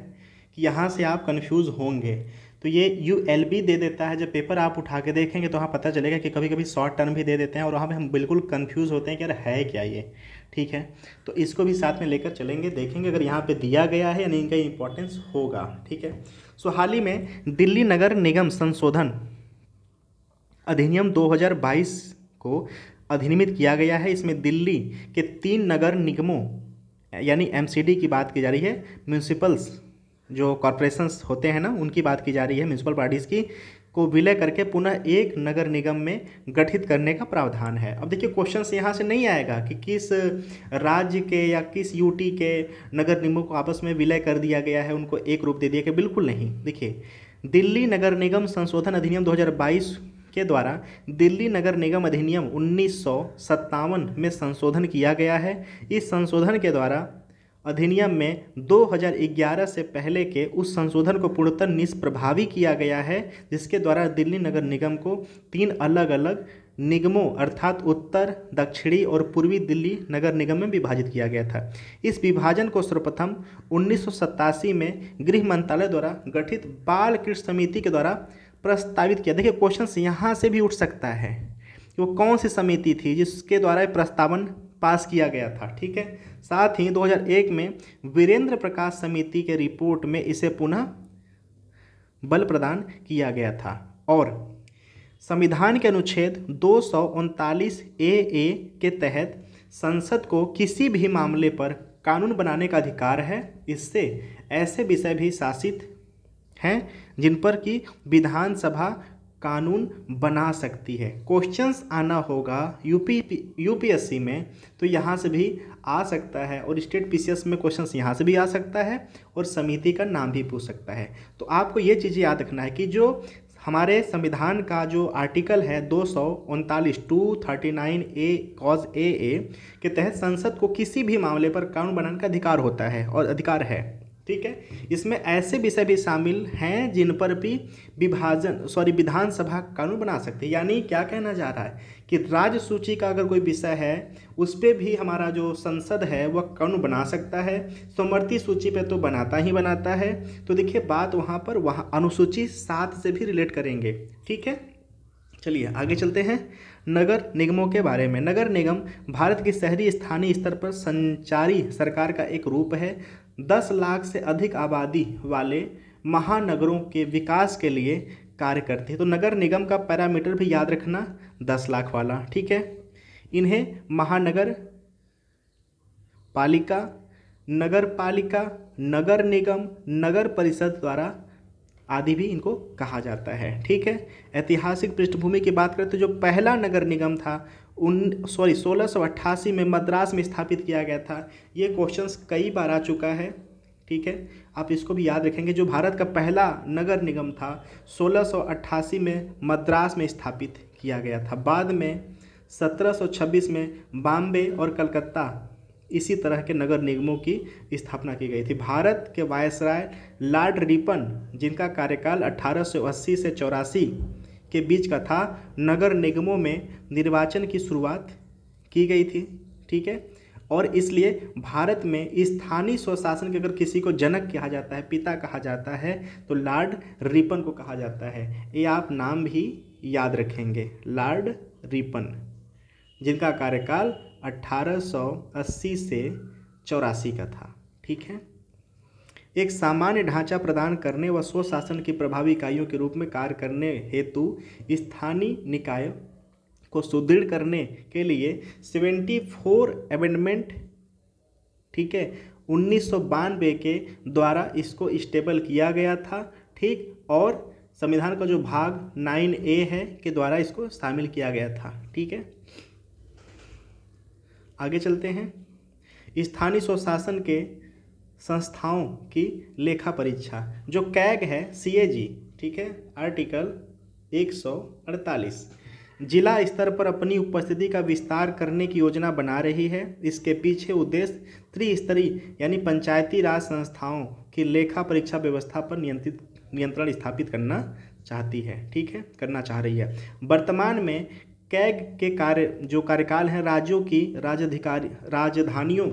कि यहाँ से आप कन्फ्यूज़ होंगे। तो ये यू एल बी दे देता है। जब पेपर आप उठा के देखेंगे तो वहाँ पता चलेगा कि कभी कभी शॉर्ट टर्म भी दे देते हैं और वहाँ पे हम बिल्कुल कंफ्यूज होते हैं कि यार, है क्या ये? ठीक है? तो इसको भी साथ में लेकर चलेंगे, देखेंगे अगर यहाँ पे दिया गया है यानी इनका इंपॉर्टेंस होगा। ठीक है? सो हाल ही में दिल्ली नगर निगम संशोधन अधिनियम 2022 को अधिनियमित किया गया है। इसमें दिल्ली के तीन नगर निगमों, यानी एमसीडी की बात की जा रही है म्यूनसिपल्स जो कॉरपोरेशंस होते हैं ना, उनकी बात की जा रही है म्यूनसिपल पार्टीज़ की, को विलय करके पुनः एक नगर निगम में गठित करने का प्रावधान है। अब देखिए क्वेश्चन यहाँ से नहीं आएगा कि किस राज्य के या किस यूटी के नगर निगमों को आपस में विलय कर दिया गया है, उनको एक रूप दे दिया गया बिल्कुल नहीं। देखिए, दिल्ली नगर निगम संशोधन अधिनियम 2022 के द्वारा दिल्ली नगर निगम अधिनियम उन्नीस सौ सत्तावन में संशोधन किया गया है। इस संशोधन के द्वारा अधिनियम में 2011 से पहले के उस संशोधन को पूर्णतः निष्प्रभावी किया गया है, जिसके द्वारा दिल्ली नगर निगम को तीन अलग अलग निगमों अर्थात उत्तर, दक्षिणी और पूर्वी दिल्ली नगर निगम में विभाजित किया गया था। इस विभाजन को सर्वप्रथम उन्नीस सौ सतासी में गृह मंत्रालय द्वारा गठित बाल कृष्ण समिति के द्वारा प्रस्तावित किया। देखिए क्वेश्चन यहाँ से भी उठ सकता है वो कौन सी समिति थी जिसके द्वारा प्रस्तावन पास किया गया था, ठीक है? साथ ही 2001 में वीरेंद्र प्रकाश समिति के रिपोर्ट में इसे पुनः बल प्रदान किया गया था और संविधान के अनुच्छेद दो सौ उनतालीस ए ए के तहत संसद को किसी भी मामले पर कानून बनाने का अधिकार है, इससे ऐसे विषय भी शासित हैं जिन पर कि विधानसभा कानून बना सकती है। क्वेश्चंस आना होगा यूपी, यूपीएससी में तो यहाँ से भी आ सकता है और स्टेट पीसीएस में क्वेश्चंस यहाँ से भी आ सकता है और समिति का नाम भी पूछ सकता है। तो आपको ये चीज़ें याद रखना है कि जो हमारे संविधान का जो आर्टिकल है दो सौ उनतालीस, two thirty nine A clause A A के तहत संसद को किसी भी मामले पर कानून बनाने का अधिकार होता है और अधिकार है। ठीक है? इसमें ऐसे विषय भी शामिल हैं जिन पर भी विभाजन सॉरी विधानसभा कानून बना सकते हैं। यानी क्या कहना जा रहा है कि राज्य सूची का अगर कोई विषय है, उस पर भी हमारा जो संसद है, वह कानून बना सकता है। समर्थी सूची पे तो बनाता ही बनाता है। तो देखिए, बात वहाँ पर, वहाँ अनुसूची सात से भी रिलेट करेंगे। ठीक है? चलिए, आगे चलते हैं। नगर निगमों के बारे में। नगर निगम भारत की शहरी स्थानीय स्तर पर संचारी सरकार का एक रूप है। दस लाख से अधिक आबादी वाले महानगरों के विकास के लिए कार्य करते हैं। तो नगर निगम का पैरामीटर भी याद रखना, दस लाख वाला, ठीक है? इन्हें महानगर पालिका, नगर पालिका, नगर निगम, नगर परिषद द्वारा आदि भी इनको कहा जाता है, ठीक है? ऐतिहासिक पृष्ठभूमि की बात करें तो जो पहला नगर निगम था उन सॉरी सोलह सौ में मद्रास में स्थापित किया गया था। ये क्वेश्चंस कई बार आ चुका है, ठीक है? आप इसको भी याद रखेंगे। जो भारत का पहला नगर निगम था 1688 में मद्रास में स्थापित किया गया था। बाद में 1726 में बॉम्बे और कलकत्ता इसी तरह के नगर निगमों की स्थापना की गई थी। भारत के वायसराय लॉर्ड रिपन, जिनका कार्यकाल 1880 से चौरासी के बीच का था, नगर निगमों में निर्वाचन की शुरुआत की गई थी, ठीक है? और इसलिए भारत में स्थानीय स्वशासन के अगर किसी को जनक कहा जाता है, पिता कहा जाता है तो लॉर्ड रिपन को कहा जाता है। ये आप नाम भी याद रखेंगे, लॉर्ड रिपन, जिनका कार्यकाल 1880 से चौरासी का था, ठीक है? एक सामान्य ढांचा प्रदान करने व स्वशासन की प्रभावी इकाइयों के रूप में कार्य करने हेतु स्थानीय निकाय को सुदृढ़ करने के लिए सेवेंटी फोर अमेंडमेंट ठीक है, उन्नीस सौ बानबे के द्वारा इसको स्टेबल किया गया था, ठीक, और संविधान का जो भाग नाइन ए है, के द्वारा इसको शामिल किया गया था, ठीक है। आगे चलते हैं। स्थानीय स्वशासन के संस्थाओं की लेखा परीक्षा, जो कैग है सी ए जी ठीक है? आर्टिकल 148 जिला स्तर पर अपनी उपस्थिति का विस्तार करने की योजना बना रही है। इसके पीछे उद्देश्य त्रिस्तरीय, यानी पंचायती राज संस्थाओं की लेखा परीक्षा व्यवस्था पर नियंत्रित, नियंत्रण स्थापित करना चाहती है, ठीक है? करना चाह रही है। वर्तमान में कैग के कार्य, जो कार्यकाल हैं, राज्यों की राजधिकारी, राजधानियों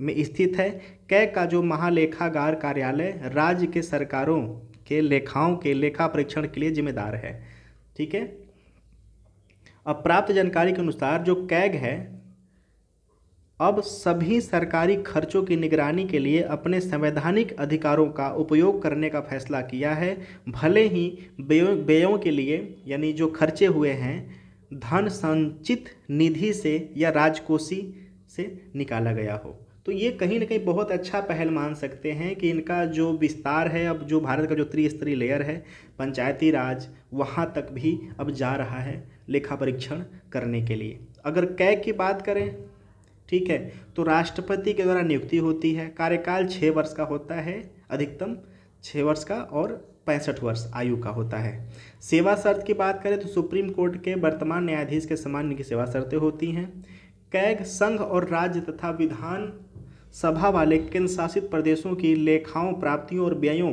में स्थित है। कैग का जो महालेखागार कार्यालय राज्य के सरकारों के लेखाओं के लेखा परीक्षण के लिए जिम्मेदार है। ठीक है? अब प्राप्त जानकारी के अनुसार जो कैग है, अब सभी सरकारी खर्चों की निगरानी के लिए अपने संवैधानिक अधिकारों का उपयोग करने का फैसला किया है। भले ही व्ययों के लिए, यानी जो खर्चे हुए हैं, धन संचित निधि से या राजकोषी से निकाला गया हो। तो ये कहीं ना कहीं बहुत अच्छा पहल मान सकते हैं कि इनका जो विस्तार है, अब जो भारत का जो त्रिस्तरीय लेयर है, पंचायती राज, वहाँ तक भी अब जा रहा है लेखा परीक्षण करने के लिए। अगर कै की बात करें, ठीक है तो राष्ट्रपति के द्वारा नियुक्ति होती है, कार्यकाल छः वर्ष का होता है, अधिकतम छः वर्ष का और पैंसठ वर्ष आयु का होता है। सेवा शर्त की बात करें तो सुप्रीम कोर्ट के वर्तमान न्यायाधीश के समान की सेवा शर्तें होती हैं। कैग संघ और राज्य तथा विधान सभा वाले केंद्र शासित प्रदेशों की लेखाओं, प्राप्तियों और व्ययों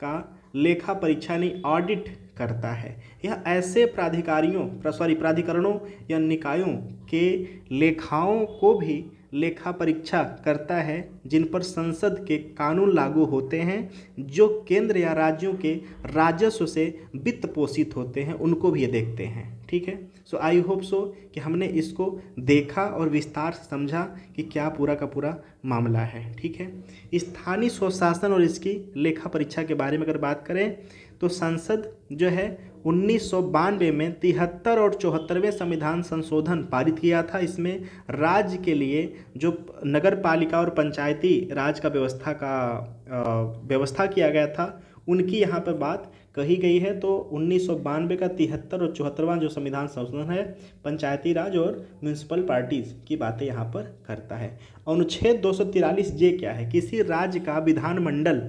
का लेखा परीक्षा नहीं ऑडिट करता है? यह ऐसे प्राधिकारियों सॉरी प्राधिकरणों या निकायों के लेखाओं को भी लेखा परीक्षा करता है, जिन पर संसद के कानून लागू होते हैं, जो केंद्र या राज्यों के राजस्व से वित्त पोषित होते हैं, उनको भी ये देखते हैं। ठीक है? सो आई होप सो कि हमने इसको देखा और विस्तार से समझा कि क्या पूरा का पूरा मामला है, ठीक है? स्थानीय स्वशासन और इसकी लेखा परीक्षा के बारे में अगर बात करें तो संसद जो है, उन्नीस सौ बानवे में तिहत्तर और चौहत्तरवें संविधान संशोधन पारित किया था। इसमें राज्य के लिए जो नगर पालिका और पंचायती राज का व्यवस्था का व्यवस्था किया गया था, उनकी यहाँ पर बात कही गई है तो उन्नीस सौ बानवे का तिहत्तर और चौहत्तरवां जो संविधान संशोधन है, पंचायती राज और म्यूनसिपल पार्टीज़ की बातें यहाँ पर करता है। अनुच्छेद दो जे क्या है? किसी राज्य का विधानमंडल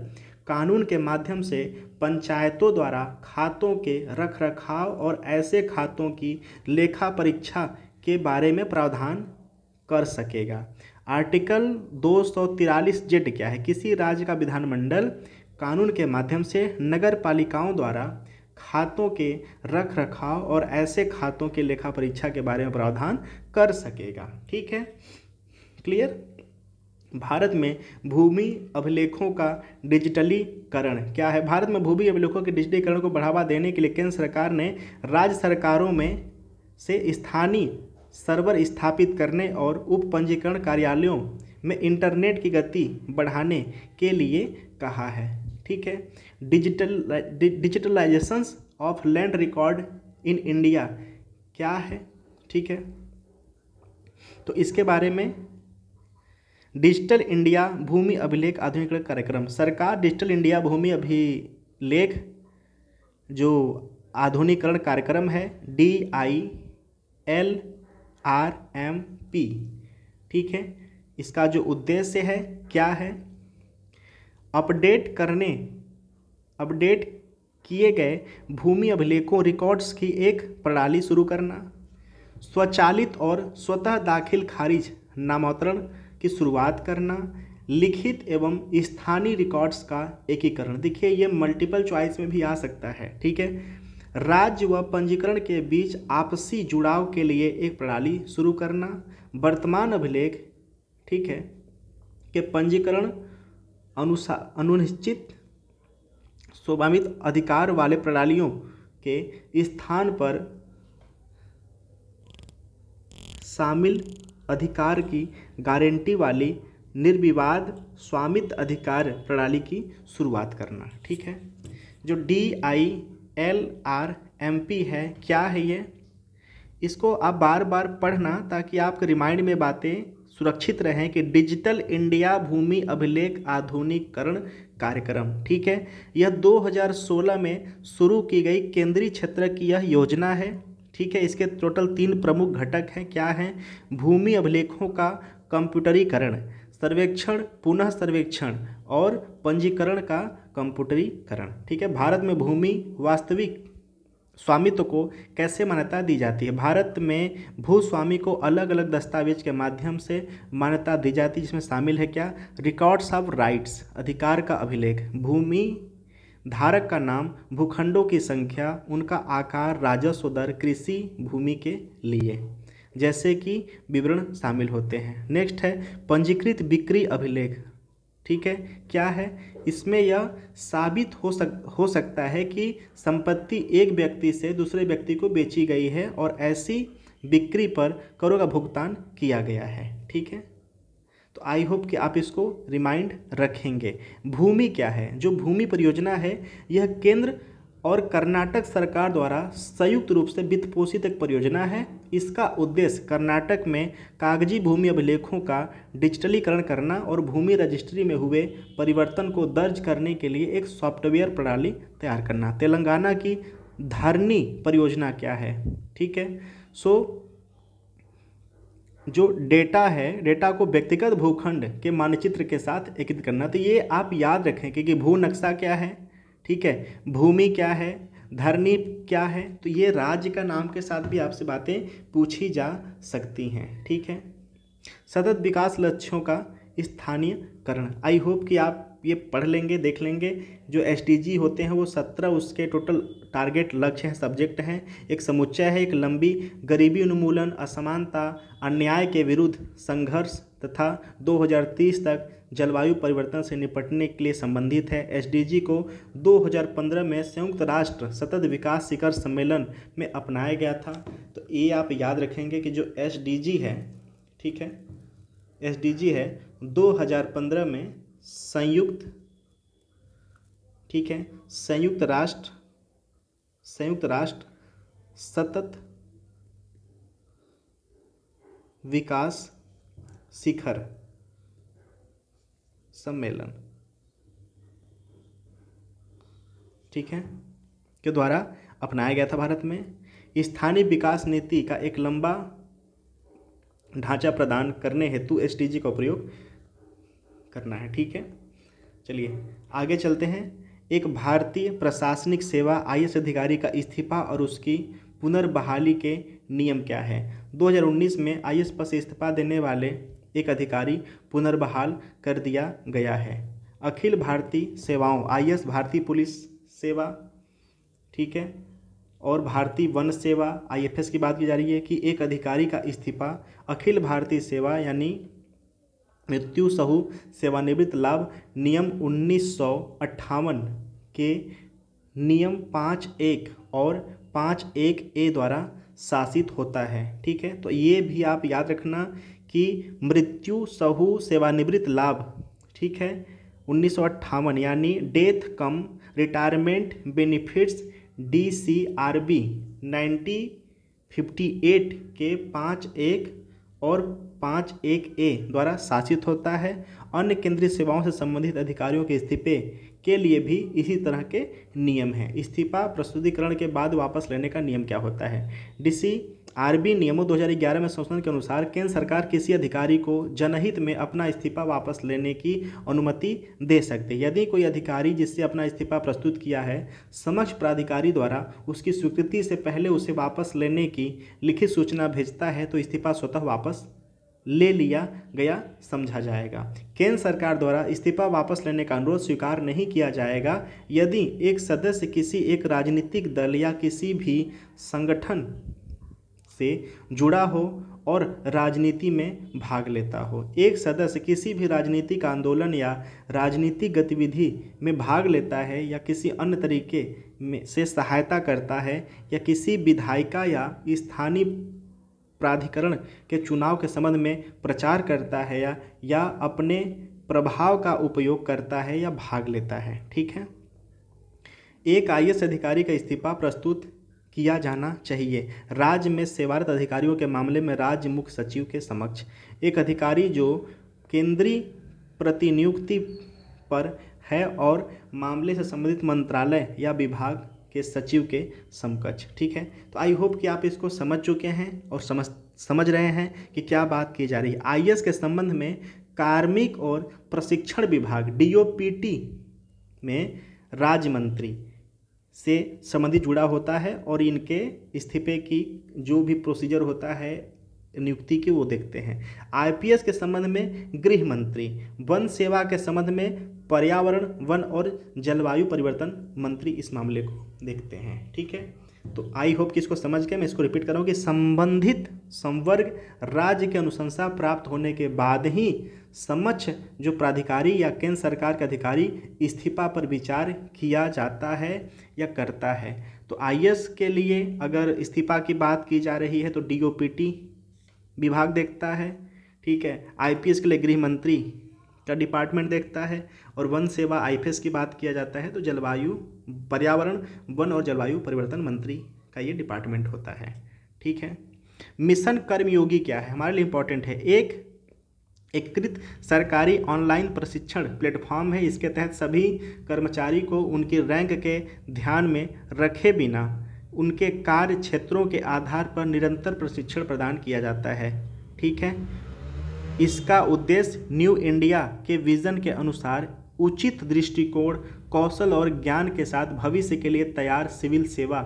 कानून के माध्यम से पंचायतों द्वारा खातों के रख रखाव और ऐसे खातों की लेखा परीक्षा के बारे में प्रावधान कर सकेगा। आर्टिकल दो जेड क्या है? किसी राज्य का विधानमंडल कानून के माध्यम से नगर पालिकाओं द्वारा खातों के रख रखाव और ऐसे खातों के लेखा परीक्षा के बारे में प्रावधान कर सकेगा। ठीक है? क्लियर भारत में भूमि अभिलेखों का डिजिटलीकरण क्या है? भारत में भूमि अभिलेखों के डिजिटलीकरण को बढ़ावा देने के लिए केंद्र सरकार ने राज्य सरकारों में से स्थानीय सर्वर स्थापित करने और उप पंजीकरण कार्यालयों में इंटरनेट की गति बढ़ाने के लिए कहा है। ठीक है? Digital digitalization of land record in India क्या है? ठीक है? तो इसके बारे में डिजिटल इंडिया भूमि अभिलेख आधुनिक कार्यक्रम। सरकार डिजिटल इंडिया भूमि अभिलेख, जो आधुनिकरण कार्यक्रम है D I L R M P ठीक है? इसका जो उद्देश्य है, क्या है? अपडेट करने, अपडेट किए गए भूमि अभिलेखों, रिकॉर्ड्स की एक प्रणाली शुरू करना, स्वचालित और स्वतः दाखिल खारिज नामांतरण की शुरुआत करना, लिखित एवं स्थानीय रिकॉर्ड्स का एकीकरण। देखिए, ये मल्टीपल चॉइस में भी आ सकता है, ठीक है? राज्य व पंजीकरण के बीच आपसी जुड़ाव के लिए एक प्रणाली शुरू करना, वर्तमान अभिलेख, ठीक है, के पंजीकरण अनुसार अनुनिश्चित स्वामित्व अधिकार वाले प्रणालियों के स्थान पर शामिल अधिकार की गारंटी वाली निर्विवाद स्वामित्व अधिकार प्रणाली की शुरुआत करना, ठीक है? जो D I L R M P है, क्या है ये? इसको आप बार बार पढ़ना ताकि आपके रिमाइंड में बातें सुरक्षित रहें कि डिजिटल इंडिया भूमि अभिलेख आधुनिकरण कार्यक्रम, ठीक है? यह 2016 में शुरू की गई केंद्रीय क्षेत्र की यह योजना है, ठीक है? इसके टोटल तीन प्रमुख घटक हैं, क्या हैं? भूमि अभिलेखों का कंप्यूटरीकरण, सर्वेक्षण, पुनः सर्वेक्षण और पंजीकरण का कंप्यूटरीकरण, ठीक है? भारत में भूमि वास्तविक स्वामित्व को कैसे मान्यता दी जाती है? भारत में भूस्वामी को अलग अलग दस्तावेज़ के माध्यम से मान्यता दी जाती है, जिसमें शामिल है क्या? रिकॉर्ड्स ऑफ़ राइट्स अधिकार का अभिलेख, भूमि धारक का नाम, भूखंडों की संख्या, उनका आकार, राजस्व दर, कृषि भूमि के लिए, जैसे कि विवरण शामिल होते हैं। नेक्स्ट है, पंजीकृत बिक्री अभिलेख। ठीक है? क्या है? इसमें यह साबित हो सक, हो सकता है कि संपत्ति एक व्यक्ति से दूसरे व्यक्ति को बेची गई है और ऐसी बिक्री पर करों का भुगतान किया गया है। ठीक है? तो आई होप कि आप इसको रिमाइंड रखेंगे। भूमि क्या है? जो भूमि परियोजना है, यह केंद्र और कर्नाटक सरकार द्वारा संयुक्त रूप से वित्त पोषित एक परियोजना है। इसका उद्देश्य कर्नाटक में कागज़ी भूमि अभिलेखों का डिजिटलीकरण करना और भूमि रजिस्ट्री में हुए परिवर्तन को दर्ज करने के लिए एक सॉफ्टवेयर प्रणाली तैयार करना। तेलंगाना की धरनी परियोजना क्या है? ठीक है। सो, जो डेटा है, डेटा को व्यक्तिगत भूखंड के मानचित्र के साथ एकीकृत करना। तो ये आप याद रखें कि भू नक्शा क्या है? ठीक है? भूमि क्या है? धरनी क्या है? तो ये राज्य का नाम के साथ भी आपसे बातें पूछी जा सकती हैं, ठीक है? सतत विकास लक्ष्यों का स्थानीयकरण। आई होप कि आप ये पढ़ लेंगे, देख लेंगे। जो एस होते हैं, वो सत्रह, उसके टोटल टारगेट लक्ष्य हैं सब्जेक्ट हैं। एक समुच्चय है, एक लंबी गरीबी उन्मूलन, असमानता, अन्याय के विरुद्ध संघर्ष तथा 2030 तक जलवायु परिवर्तन से निपटने के लिए संबंधित है। एस को 2015 में संयुक्त राष्ट्र सतत विकास शिखर सम्मेलन में अपनाया गया था। तो ये आप याद रखेंगे कि जो एस है, ठीक है? एस है 2015 में संयुक्त, ठीक है? संयुक्त राष्ट्र संयुक्त राष्ट्र सतत विकास शिखर सम्मेलन। ठीक है? के द्वारा अपनाया गया था भारत में। स्थानीय विकास नीति का एक लंबा ढांचा प्रदान करने हेतु एस का प्रयोग करना है। ठीक है? चलिए, आगे चलते हैं। एक भारतीय प्रशासनिक सेवा आई अधिकारी का इस्तीफा और उसकी पुनर्बहाली के नियम क्या है? 2019 में आई पद से इस्तीफा देने वाले एक अधिकारी पुनर्बहाल कर दिया गया है। अखिल भारतीय सेवाओं आई भारतीय पुलिस सेवा, ठीक है, और भारतीय वन सेवा, आईएफएस की बात की जा रही है कि एक अधिकारी का इस्तीफा अखिल भारतीय सेवा यानी मृत्यु सहु सेवानिवृत्त लाभ नियम उन्नीस सौ अट्ठावन के नियम पाँच एक और पाँच एक ए द्वारा शासित होता है, ठीक है। तो ये भी आप याद रखना कि मृत्यु, सहु, सेवानिवृत्त, लाभ। ठीक है? उन्नीस सौ अट्ठावन, यानी death cum retirement benefits D C R B ninety fifty eight के पाँच एक और पाँच एक ए द्वारा शासित होता है। अन्य केंद्रीय सेवाओं से संबंधित अधिकारियों के इस्तीफे के लिए भी इसी तरह के नियम हैं। इस्तीफा प्रस्तुतिकरण के बाद वापस लेने का नियम क्या होता है? डीसी आरबी नियमों 2011 में संशोधन के अनुसार केंद्र सरकार किसी अधिकारी को जनहित में अपना इस्तीफा वापस लेने की अनुमति दे सकते यदि कोई अधिकारी जिससे अपना इस्तीफा प्रस्तुत किया है, समक्ष प्राधिकारी द्वारा उसकी स्वीकृति से पहले उसे वापस लेने की लिखित सूचना भेजता है तो इस्तीफा स्वतः वापस ले लिया गया, समझा जाएगा। केंद्र सरकार द्वारा इस्तीफा वापस लेने का अनुरोध स्वीकार नहीं किया जाएगा। यदि एक सदस्य किसी एक राजनीतिक दल या किसी भी संगठन से जुड़ा हो और राजनीति में भाग लेता हो। एक सदस्य किसी भी राजनीतिक आंदोलन या राजनीतिक गतिविधि में भाग लेता है या किसी अन्य तरीके में से सहायता करता है या किसी विधायिका या स्थानीय प्राधिकरण के चुनाव के संबंध में प्रचार करता है या या अपने प्रभाव का उपयोग करता है या भाग लेता है। ठीक है? एक आई अधिकारी का इस्तीफा प्रस्तुत किया जाना चाहिए। राज्य में सेवारत अधिकारियों के मामले में राज्य मुख्य सचिव के समक्ष एक अधिकारी जो केंद्रीय प्रतिनियुक्ति पर है और मामले से संबंधित मंत्रालय या विभाग के सचिव के समकक्ष, ठीक है? तो आई होप कि आप इसको समझ चुके हैं और समझ समझ रहे हैं कि क्या बात की जा रही है। आई के संबंध में कार्मिक और प्रशिक्षण विभाग डीओपीटी में राज्य मंत्री से संबंधित जुड़ा होता है और इनके इस्तीफे की जो भी प्रोसीजर होता है, नियुक्ति की वो देखते हैं। आईपीएस के संबंध में गृह मंत्री, वन सेवा के संबंध में पर्यावरण, वन और जलवायु परिवर्तन मंत्री इस मामले को देखते हैं, ठीक है? तो आई होप कि इसको समझ के मैं इसको रिपीट कर रहा हूँ कि संबंधित संवर्ग राज्य की अनुशंसा प्राप्त होने के बाद ही समक्ष जो प्राधिकारी या केंद्र सरकार के अधिकारी इस्तीफा पर विचार किया जाता है या करता है। तो आई के लिए अगर इस्तीफा की बात की जा रही है तो डीओपीटी विभाग देखता है, ठीक है। आईपीएस के लिए गृह मंत्री का डिपार्टमेंट देखता है और वन सेवा आईपीएस की बात किया जाता है तो जलवायु पर्यावरण, वन और जलवायु परिवर्तन मंत्री का ये डिपार्टमेंट होता है, ठीक है। मिशन कर्मयोगी क्या है? हमारे लिए इंपॉर्टेंट है। एक एकीकृत सरकारी ऑनलाइन प्रशिक्षण प्लेटफॉर्म है। इसके तहत सभी कर्मचारी को उनकी रैंक के ध्यान में रखे बिना उनके कार्य क्षेत्रों के आधार पर निरंतर प्रशिक्षण प्रदान किया जाता है। ठीक है? इसका उद्देश्य न्यू इंडिया के विज़न के अनुसार उचित दृष्टिकोण, कौशल और ज्ञान के साथ भविष्य के लिए तैयार सिविल सेवा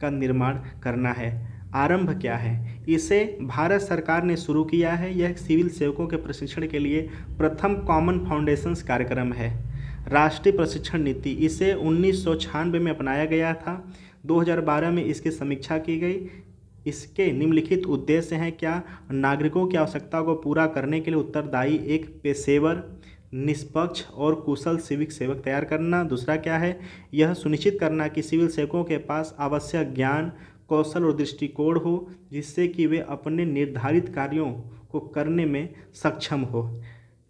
का निर्माण करना है। आरंभ क्या है? इसे भारत सरकार ने शुरू किया है। यह सिविल सेवकों के प्रशिक्षण के लिए प्रथम कॉमन फाउंडेशंस कार्यक्रम है। राष्ट्रीय प्रशिक्षण नीति, इसे उन्नीस सौ छियानवे में अपनाया गया था। 2012 में इसकी समीक्षा की गई। इसके निम्नलिखित उद्देश्य हैं क्या? नागरिकों की आवश्यकता को पूरा करने के लिए उत्तरदायी एक पेशेवर, निष्पक्ष और कुशल सिविक सेवक तैयार करना। दूसरा क्या है? यह सुनिश्चित करना कि सिविल सेवकों के पास आवश्यक ज्ञान कौशल और दृष्टिकोण हो, जिससे कि वे अपने निर्धारित कार्यों को करने में सक्षम हो।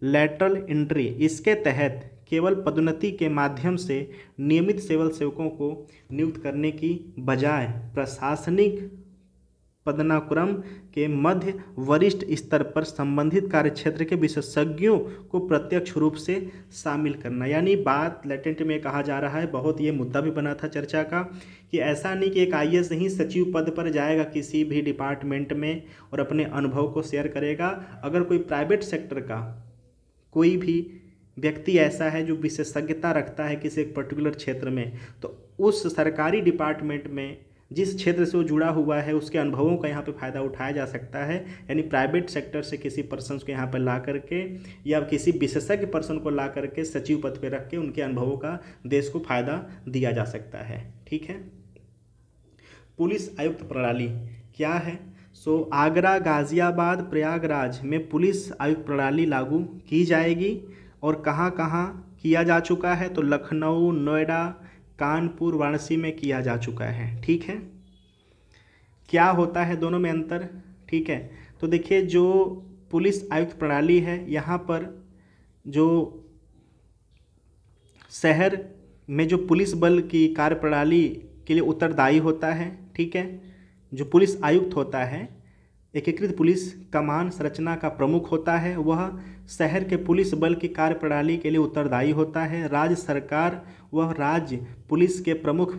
लेटरल इंट्री इसके तहत केवल पदोन्नति के माध्यम से नियमित सेवल सेवकों को नियुक्त करने की बजाय प्रशासनिक पदनाक्रम के मध्य वरिष्ठ स्तर पर संबंधित कार्यक्षेत्र के विशेषज्ञों को प्रत्यक्ष रूप से शामिल करना। यानी बात लेटेंट में कहा जा रहा है, बहुत ये मुद्दा भी बना था चर्चा का कि ऐसा नहीं कि एक आई एस ही सचिव पद पर जाएगा, किसी भी डिपार्टमेंट में और अपने अनुभव को शेयर करेगा। अगर कोई प्राइवेट सेक्टर का कोई भी व्यक्ति ऐसा है जो विशेषज्ञता रखता है किसी एक पर्टिकुलर क्षेत्र में तो उस सरकारी डिपार्टमेंट में जिस क्षेत्र से वो जुड़ा हुआ है, उसके अनुभवों का यहाँ पे फ़ायदा उठाया जा सकता है। यानी प्राइवेट सेक्टर से किसी पर्सन को यहाँ पर ला करके या किसी विशेषज्ञ पर्सन को ला करके सचिव पद पे रख के उनके अनुभवों का देश को फ़ायदा दिया जा सकता है। ठीक है? पुलिस आयुक्त प्रणाली क्या है? सो, आगरा गाज़ियाबाद प्रयागराज में पुलिस आयुक्त प्रणाली लागू की जाएगी और कहाँ कहाँ किया जा चुका है? तो लखनऊ, नोएडा कानपुर वाराणसी में किया जा चुका है। ठीक है? क्या होता है दोनों में अंतर? ठीक है। तो देखिए, जो पुलिस आयुक्त प्रणाली है, यहाँ पर जो शहर में जो पुलिस बल की कार्य प्रणाली के लिए उत्तरदायी होता है, ठीक है? जो पुलिस आयुक्त होता है, एकीकृत पुलिस कमान संरचना का प्रमुख होता है, वह शहर के पुलिस बल की कार्य प्रणाली के लिए उत्तरदायी होता है। राज्य सरकार वह राज्य पुलिस के प्रमुख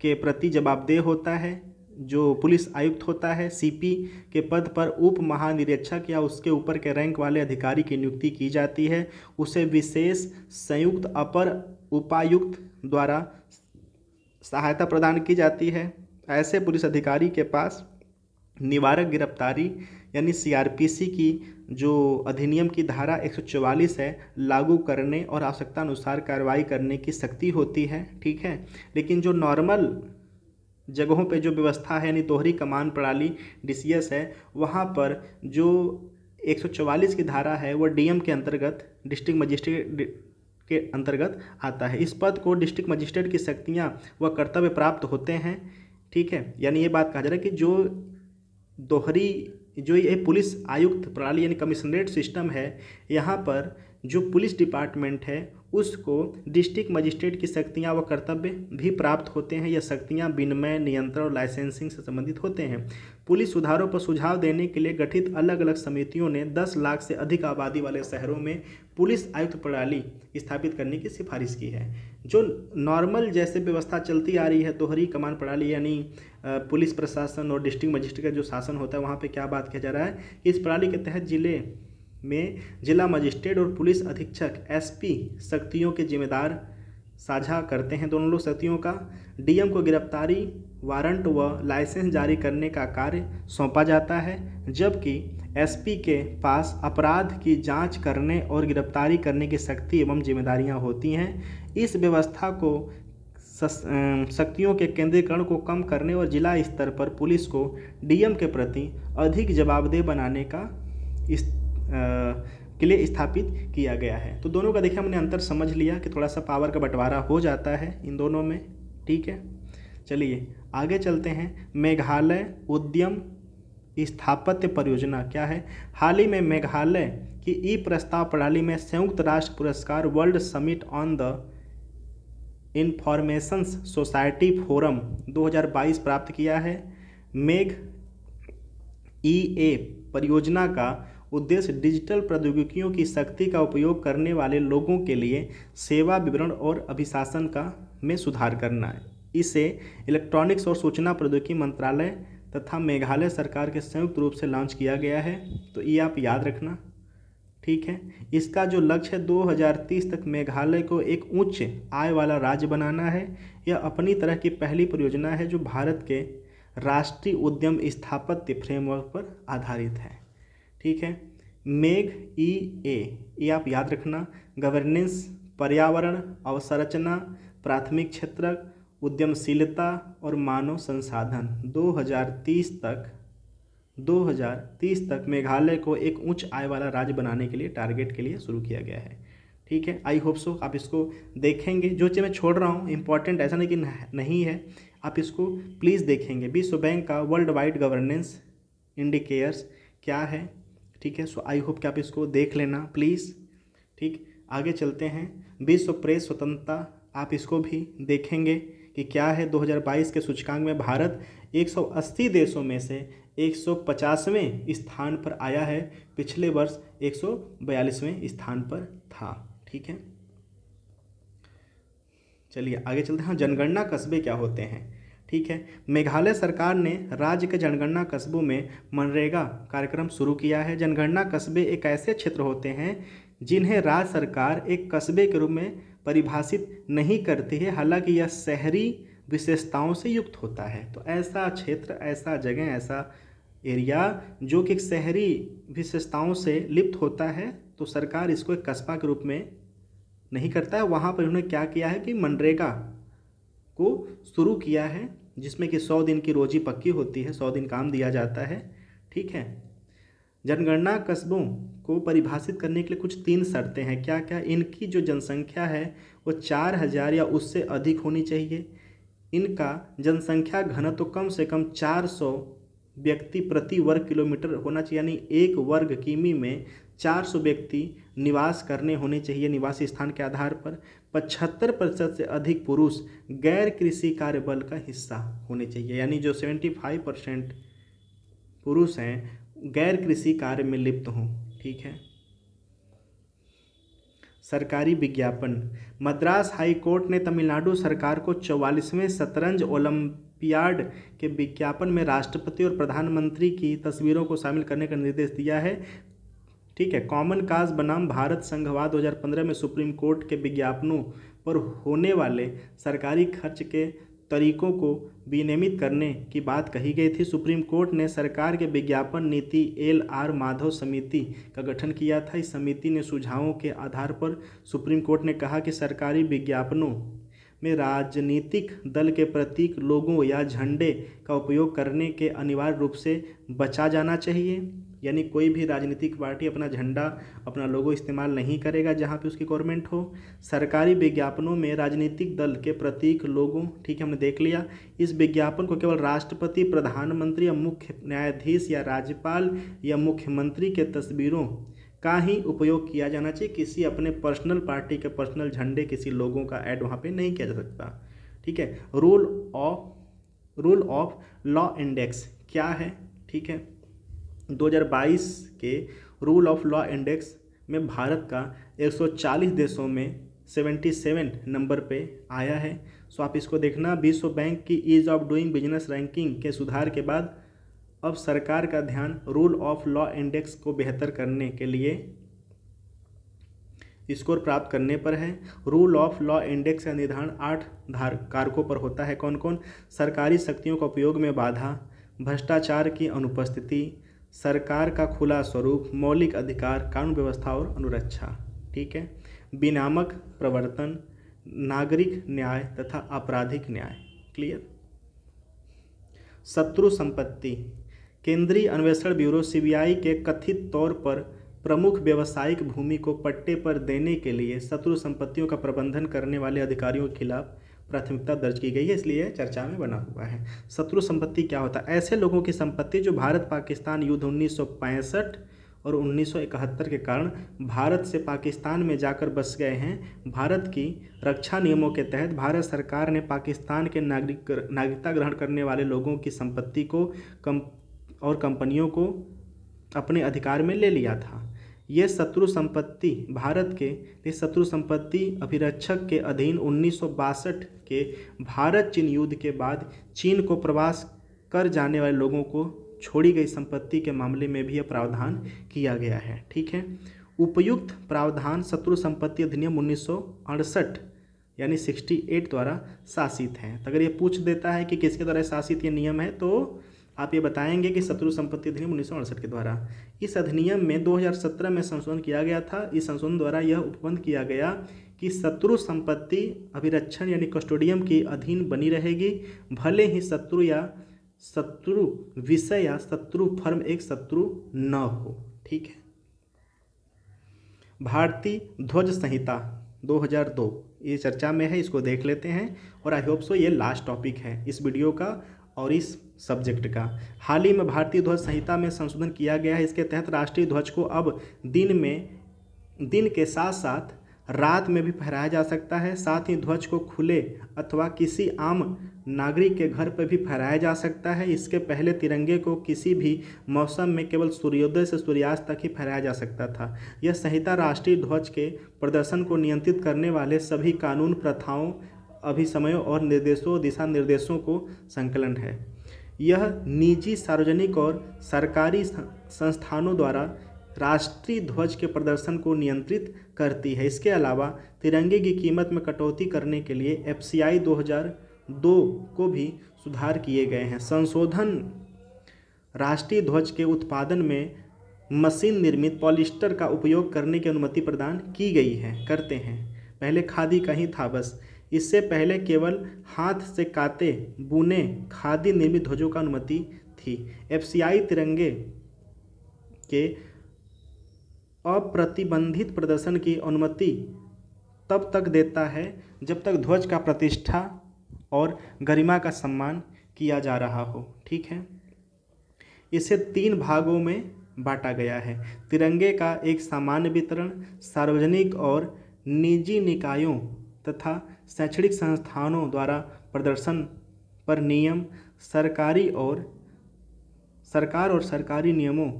के प्रति जवाबदेह होता है, जो पुलिस आयुक्त होता है। सीपी के पद पर उप महानिरीक्षक या उसके ऊपर के रैंक वाले अधिकारी की नियुक्ति की जाती है। उसे विशेष संयुक्त अपर उपायुक्त द्वारा सहायता प्रदान की जाती है। ऐसे पुलिस अधिकारी के पास निवारक गिरफ्तारी यानी सीआरपीसी की जो अधिनियम की धारा 144 है, लागू करने और आवश्यकता अनुसार कार्रवाई करने की शक्ति होती है, ठीक है? लेकिन जो नॉर्मल जगहों पे जो व्यवस्था है, यानी दोहरी कमान प्रणाली डीसीएस है, वहाँ पर जो 144 की धारा है वह डीएम के अंतर्गत, डिस्ट्रिक्ट मजिस्ट्रेट के अंतर्गत आता है। इस पद को डिस्ट्रिक्ट मजिस्ट्रेट की शक्तियाँ व कर्तव्य प्राप्त होते हैं, ठीक है? यानी ये बात कहा जा रहा है कि जो दोहरी जो ये पुलिस आयुक्त प्रणाली यानी कमिश्नरेट सिस्टम है, यहाँ पर जो पुलिस डिपार्टमेंट है, उसको डिस्ट्रिक्ट मजिस्ट्रेट की शक्तियाँ व कर्तव्य भी प्राप्त होते हैं यह शक्तियाँ विनिमय, नियंत्रण और लाइसेंसिंग से संबंधित होते हैं। पुलिस सुधारों पर सुझाव देने के लिए गठित अलग अलग समितियों ने 10 लाख से अधिक आबादी वाले शहरों में पुलिस आयुक्त प्रणाली स्थापित करने की सिफारिश की है। जो नॉर्मल जैसे व्यवस्था चलती आ रही है, दोहरी कमान प्रणाली यानी पुलिस प्रशासन और डिस्ट्रिक्ट मजिस्ट्रेट का जो शासन होता है, वहाँ पर क्या बात किया जा रहा है कि इस प्रणाली के तहत ज़िले में जिला मजिस्ट्रेट और पुलिस अधीक्षक एसपी शक्तियों के जिम्मेदार साझा करते हैं। दोनों लोग शक्तियों का डीएम को गिरफ्तारी, वारंट व लाइसेंस जारी करने का कार्य सौंपा जाता है, जबकि एसपी के पास अपराध की जाँच करने और गिरफ्तारी करने की शक्ति एवं जिम्मेदारियाँ होती हैं। इस व्यवस्था को शक्तियों के केंद्रीकरण को कम करने और जिला स्तर पर पुलिस को डीएम के प्रति अधिक जवाबदेह बनाने का इस के लिए स्थापित किया गया है। तो दोनों का देखिए, हमने अंतर समझ लिया कि थोड़ा सा पावर का बंटवारा हो जाता है इन दोनों में, ठीक है? चलिए, आगे चलते हैं। मेघालय उद्यम स्थापत्य परियोजना क्या है? हाल ही में मेघालय की ई प्रस्ताव प्रणाली में संयुक्त राष्ट्र पुरस्कार world summit on the informations society forum 2022 प्राप्त किया है। मेघ ई ए परियोजना का उद्देश्य डिजिटल प्रौद्योगिकियों की शक्ति का उपयोग करने वाले लोगों के लिए सेवा विवरण और अभिशासन का में सुधार करना है। इसे इलेक्ट्रॉनिक्स और सूचना प्रौद्योगिकी मंत्रालय तथा मेघालय सरकार के संयुक्त रूप से लॉन्च किया गया है। तो ये आप याद रखना। ठीक है? इसका जो लक्ष्य है 2030 तक मेघालय को एक उच्च आय वाला राज्य बनाना है। यह अपनी तरह की पहली परियोजना है जो भारत के राष्ट्रीय उद्यम स्थापत्य फ्रेमवर्क पर आधारित है। ठीक है? मेघ, ई, ए, ये आप याद रखना। गवर्नेंस, पर्यावरण, अवसंरचना, प्राथमिक क्षेत्र, उद्यमशीलता और मानव संसाधन 2030 तक 2030 तक मेघालय को एक उच्च आय वाला राज्य बनाने के लिए टारगेट के लिए शुरू किया गया है। ठीक है? आई होप सो आप इसको देखेंगे। जो चीज़ मैं छोड़ रहा हूँ इंपॉर्टेंट ऐसा नहीं कि नहीं है। आप इसको प्लीज़ देखेंगे। विश्व बैंक का वर्ल्ड वाइड गवर्नेंस इंडिकेयर्स क्या है? ठीक है? सो आई होप कि आप इसको देख लेना प्लीज़ ठीक? आगे चलते हैं। विश्व प्रेस स्वतंत्रता, आप इसको भी देखेंगे कि क्या है? 2022 के सूचकांक में भारत 180 देशों में से 150वें स्थान पर आया है। पिछले वर्ष 142वें स्थान पर था। ठीक है? चलिए, आगे चलते हैं। जनगणना कस्बे क्या होते हैं? ठीक है। मेघालय सरकार ने राज्य के जनगणना कस्बों में मनरेगा कार्यक्रम शुरू किया है। जनगणना कस्बे एक ऐसे क्षेत्र होते हैं जिन्हें राज्य सरकार एक कस्बे के रूप में परिभाषित नहीं करती है, हालाँकि यह शहरी विशेषताओं से युक्त होता है। तो ऐसा क्षेत्र, ऐसा जगह, ऐसा एरिया जो कि शहरी विशेषताओं से लिप्त होता है तो सरकार इसको एक कस्बा के रूप में नहीं करता है। वहाँ पर उन्होंने क्या किया है कि मनरेगा को शुरू किया है, जिसमें कि सौ दिन की रोजी पक्की होती है, सौ दिन काम दिया जाता है, ठीक है? जनगणना कस्बों को परिभाषित करने के लिए कुछ तीन शर्तें हैं। क्या क्या इनकी जो जनसंख्या है, वो चार हज़ार या उससे अधिक होनी चाहिए। इनका जनसंख्या घनत्व तो कम से कम चार सौ व्यक्ति प्रति वर्ग किलोमीटर होना चाहिए, यानी एक वर्ग किमी में 400 व्यक्ति निवास करने होने चाहिए निवासी स्थान के आधार पर। पचहत्तर प्रतिशत से अधिक पुरुष गैर कृषि कार्य बल का हिस्सा होने चाहिए, यानी जो 75 परसेंट पुरुष हैं, गैर कृषि कार्य में लिप्त हों। ठीक है? सरकारी विज्ञापन। मद्रास हाई कोर्ट ने तमिलनाडु सरकार को चौवालीसवें शतरंज ओलंपियाड के विज्ञापन में राष्ट्रपति और प्रधानमंत्री की तस्वीरों को शामिल करने का निर्देश दिया है। ठीक है, कॉमन काज बनाम भारत संघवाद 2015 में सुप्रीम कोर्ट के विज्ञापनों पर होने वाले सरकारी खर्च के तरीकों को विनियमित करने की बात कही गई थी। सुप्रीम कोर्ट ने सरकार के विज्ञापन नीति एल आर माधव समिति का गठन किया था। इस समिति ने सुझावों के आधार पर सुप्रीम कोर्ट ने कहा कि सरकारी विज्ञापनों में राजनीतिक दल के प्रतीक, लोगों या झंडे का उपयोग करने के अनिवार्य रूप से बचा जाना चाहिए। यानी कोई भी राजनीतिक पार्टी अपना झंडा, अपना लोगो इस्तेमाल नहीं करेगा जहाँ पे उसकी गवर्नमेंट हो। सरकारी विज्ञापनों में राजनीतिक दल के प्रतीक, लोगों, ठीक है, हमने देख लिया। इस विज्ञापन को केवल राष्ट्रपति, प्रधानमंत्री या मुख्य न्यायाधीश या राज्यपाल या मुख्यमंत्री के तस्वीरों का ही उपयोग किया जाना चाहिए। किसी अपने पर्सनल पार्टी के पर्सनल झंडे किसी लोगों का ऐड वहाँ पे नहीं किया जा सकता। ठीक है? Rule of rule of law index क्या है? ठीक है? 2022 के रूल ऑफ़ लॉ इंडेक्स में भारत का 140 देशों में 77 नंबर पे आया है। सो आप इसको देखना। विश्व बैंक की ease of doing business ranking के सुधार के बाद अब सरकार का ध्यान रूल ऑफ़ लॉ इंडेक्स को बेहतर करने के लिए स्कोर प्राप्त करने पर है। रूल ऑफ़ लॉ इंडेक्स का निर्धारण आठ धार कारकों पर होता है। कौन कौन सरकारी शक्तियों का उपयोग में बाधा, भ्रष्टाचार की अनुपस्थिति, सरकार का खुला स्वरूप, मौलिक अधिकार, कानून व्यवस्था और अनुरक्षा। ठीक है? विनामक प्रवर्तन, नागरिक न्याय तथा आपराधिक न्याय। क्लियर शत्रु संपत्ति। केंद्रीय अन्वेषण ब्यूरो सीबीआई के कथित तौर पर प्रमुख व्यवसायिक भूमि को पट्टे पर देने के लिए शत्रु संपत्तियों का प्रबंधन करने वाले अधिकारियों के खिलाफ प्राथमिकता दर्ज की गई है, इसलिए चर्चा में बना हुआ है। शत्रु संपत्ति क्या होता? है ऐसे लोगों की संपत्ति जो भारत पाकिस्तान युद्ध उन्नीस सौ पैंसठ और 1971 के कारण भारत से पाकिस्तान में जाकर बस गए हैं, भारत की रक्षा नियमों के तहत भारत सरकार ने पाकिस्तान के नागरिक नागरिकता ग्रहण करने वाले लोगों की संपत्ति को कम और कंपनियों को अपने अधिकार में ले लिया था। ये शत्रु संपत्ति भारत के, ये शत्रु संपत्ति अभिरक्षक के अधीन उन्नीस सौ बासठ के भारत चीन युद्ध के बाद चीन को प्रवास कर जाने वाले लोगों को छोड़ी गई संपत्ति के मामले में भी यह प्रावधान किया गया है। ठीक है? उपयुक्त प्रावधान शत्रु संपत्ति अधिनियम उन्नीस सौ अड़सठ, यानी 68 द्वारा शासित है। तो अगर ये पूछ देता है कि किसके द्वारा शासित ये नियम है तो आप ये बताएँगे कि शत्रु संपत्ति अधिनियम उन्नीस सौ अड़सठ के द्वारा, इस अधिनियम में 2017 में संशोधन किया गया था। इस संशोधन द्वारा यह उपबंध किया गया कि शत्रु संपत्ति अभिरक्षण यानी कस्टोडियम की अधीन बनी रहेगी। भले ही शत्रु या शत्रु विषय या शत्रु फर्म एक शत्रु न हो, ठीक है? भारतीय ध्वज संहिता 2002 ये चर्चा में है, इसको देख लेते हैं। और आई होप सो ये लास्ट टॉपिक है। इस वीडियो का और इस सब्जेक्ट का। हाल ही में भारतीय ध्वज संहिता में संशोधन किया गया है। इसके तहत राष्ट्रीय ध्वज को अब दिन में, दिन के साथ साथ रात में भी फहराया जा सकता है। साथ ही ध्वज को खुले अथवा किसी आम नागरिक के घर पर भी फहराया जा सकता है। इसके पहले तिरंगे को किसी भी मौसम में केवल सूर्योदय से सूर्यास्त तक ही फहराया जा सकता था। यह संहिता राष्ट्रीय ध्वज के प्रदर्शन को नियंत्रित करने वाले सभी कानून प्रथाओं अभिसमयों और निर्देशों दिशा निर्देशों को संकलन है। यह निजी सार्वजनिक और सरकारी संस्थानों द्वारा राष्ट्रीय ध्वज के प्रदर्शन को नियंत्रित करती है। इसके अलावा तिरंगे की कीमत में कटौती करने के लिए एफ़ सी आई दो हज़ार दो को भी सुधार किए गए हैं। संशोधन राष्ट्रीय ध्वज के उत्पादन में मशीन निर्मित पॉलिस्टर का उपयोग करने की अनुमति प्रदान की गई है। करते हैं। पहले खादी का ही था बस। इससे पहले केवल हाथ से काते बुने, खादी निर्मित ध्वजों का अनुमति थी। एफसीआई तिरंगे के अप्रतिबंधित प्रदर्शन की अनुमति तब तक देता है जब तक ध्वज का प्रतिष्ठा और गरिमा का सम्मान किया जा रहा हो। ठीक है? इसे तीन भागों में बांटा गया है। तिरंगे का एक सामान्य वितरण, सार्वजनिक और निजी निकायों तथा शैक्षणिक संस्थानों द्वारा प्रदर्शन पर नियम सरकारी और सरकार और सरकारी नियमों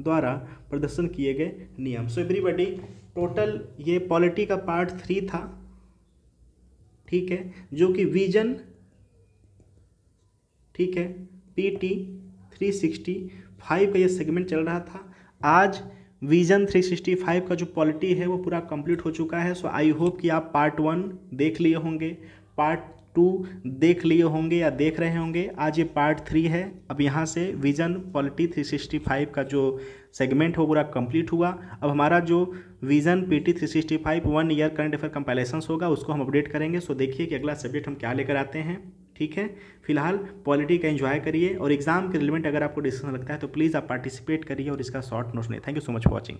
द्वारा प्रदर्शन किए गए नियम। सो एवरीबडी टोटल ये पॉलिटी का पार्ट थ्री था। ठीक है? जो कि विजन ठीक है? P T three sixty five का ये सेगमेंट चल रहा था। आज विजन थ्री सिक्सटी फाइव का जो पॉलिटी है, वो पूरा कंप्लीट हो चुका है। सो आई होप कि आप पार्ट वन देख लिए होंगे। पार्ट टू देख लिए होंगे या देख रहे होंगे। आज ये पार्ट थ्री है। अब यहाँ से vision polity three sixty five का जो सेगमेंट हो पूरा कंप्लीट हुआ। अब हमारा जो vision P T three sixty five one year current affair compilation होगा, उसको हम अपडेट करेंगे। सो देखिए कि अगला सब्जेक्ट हम क्या लेकर आते हैं। ठीक है? फ़िलहाल पॉलिटी का एंजॉय करिए और एग्ज़ाम के रिलेवेंट अगर आपको डिस्कशन लगता है तो प्लीज़ आप पार्टिसिपेट करिए और इसका शॉर्ट नोट नहीं thank you so much for watching.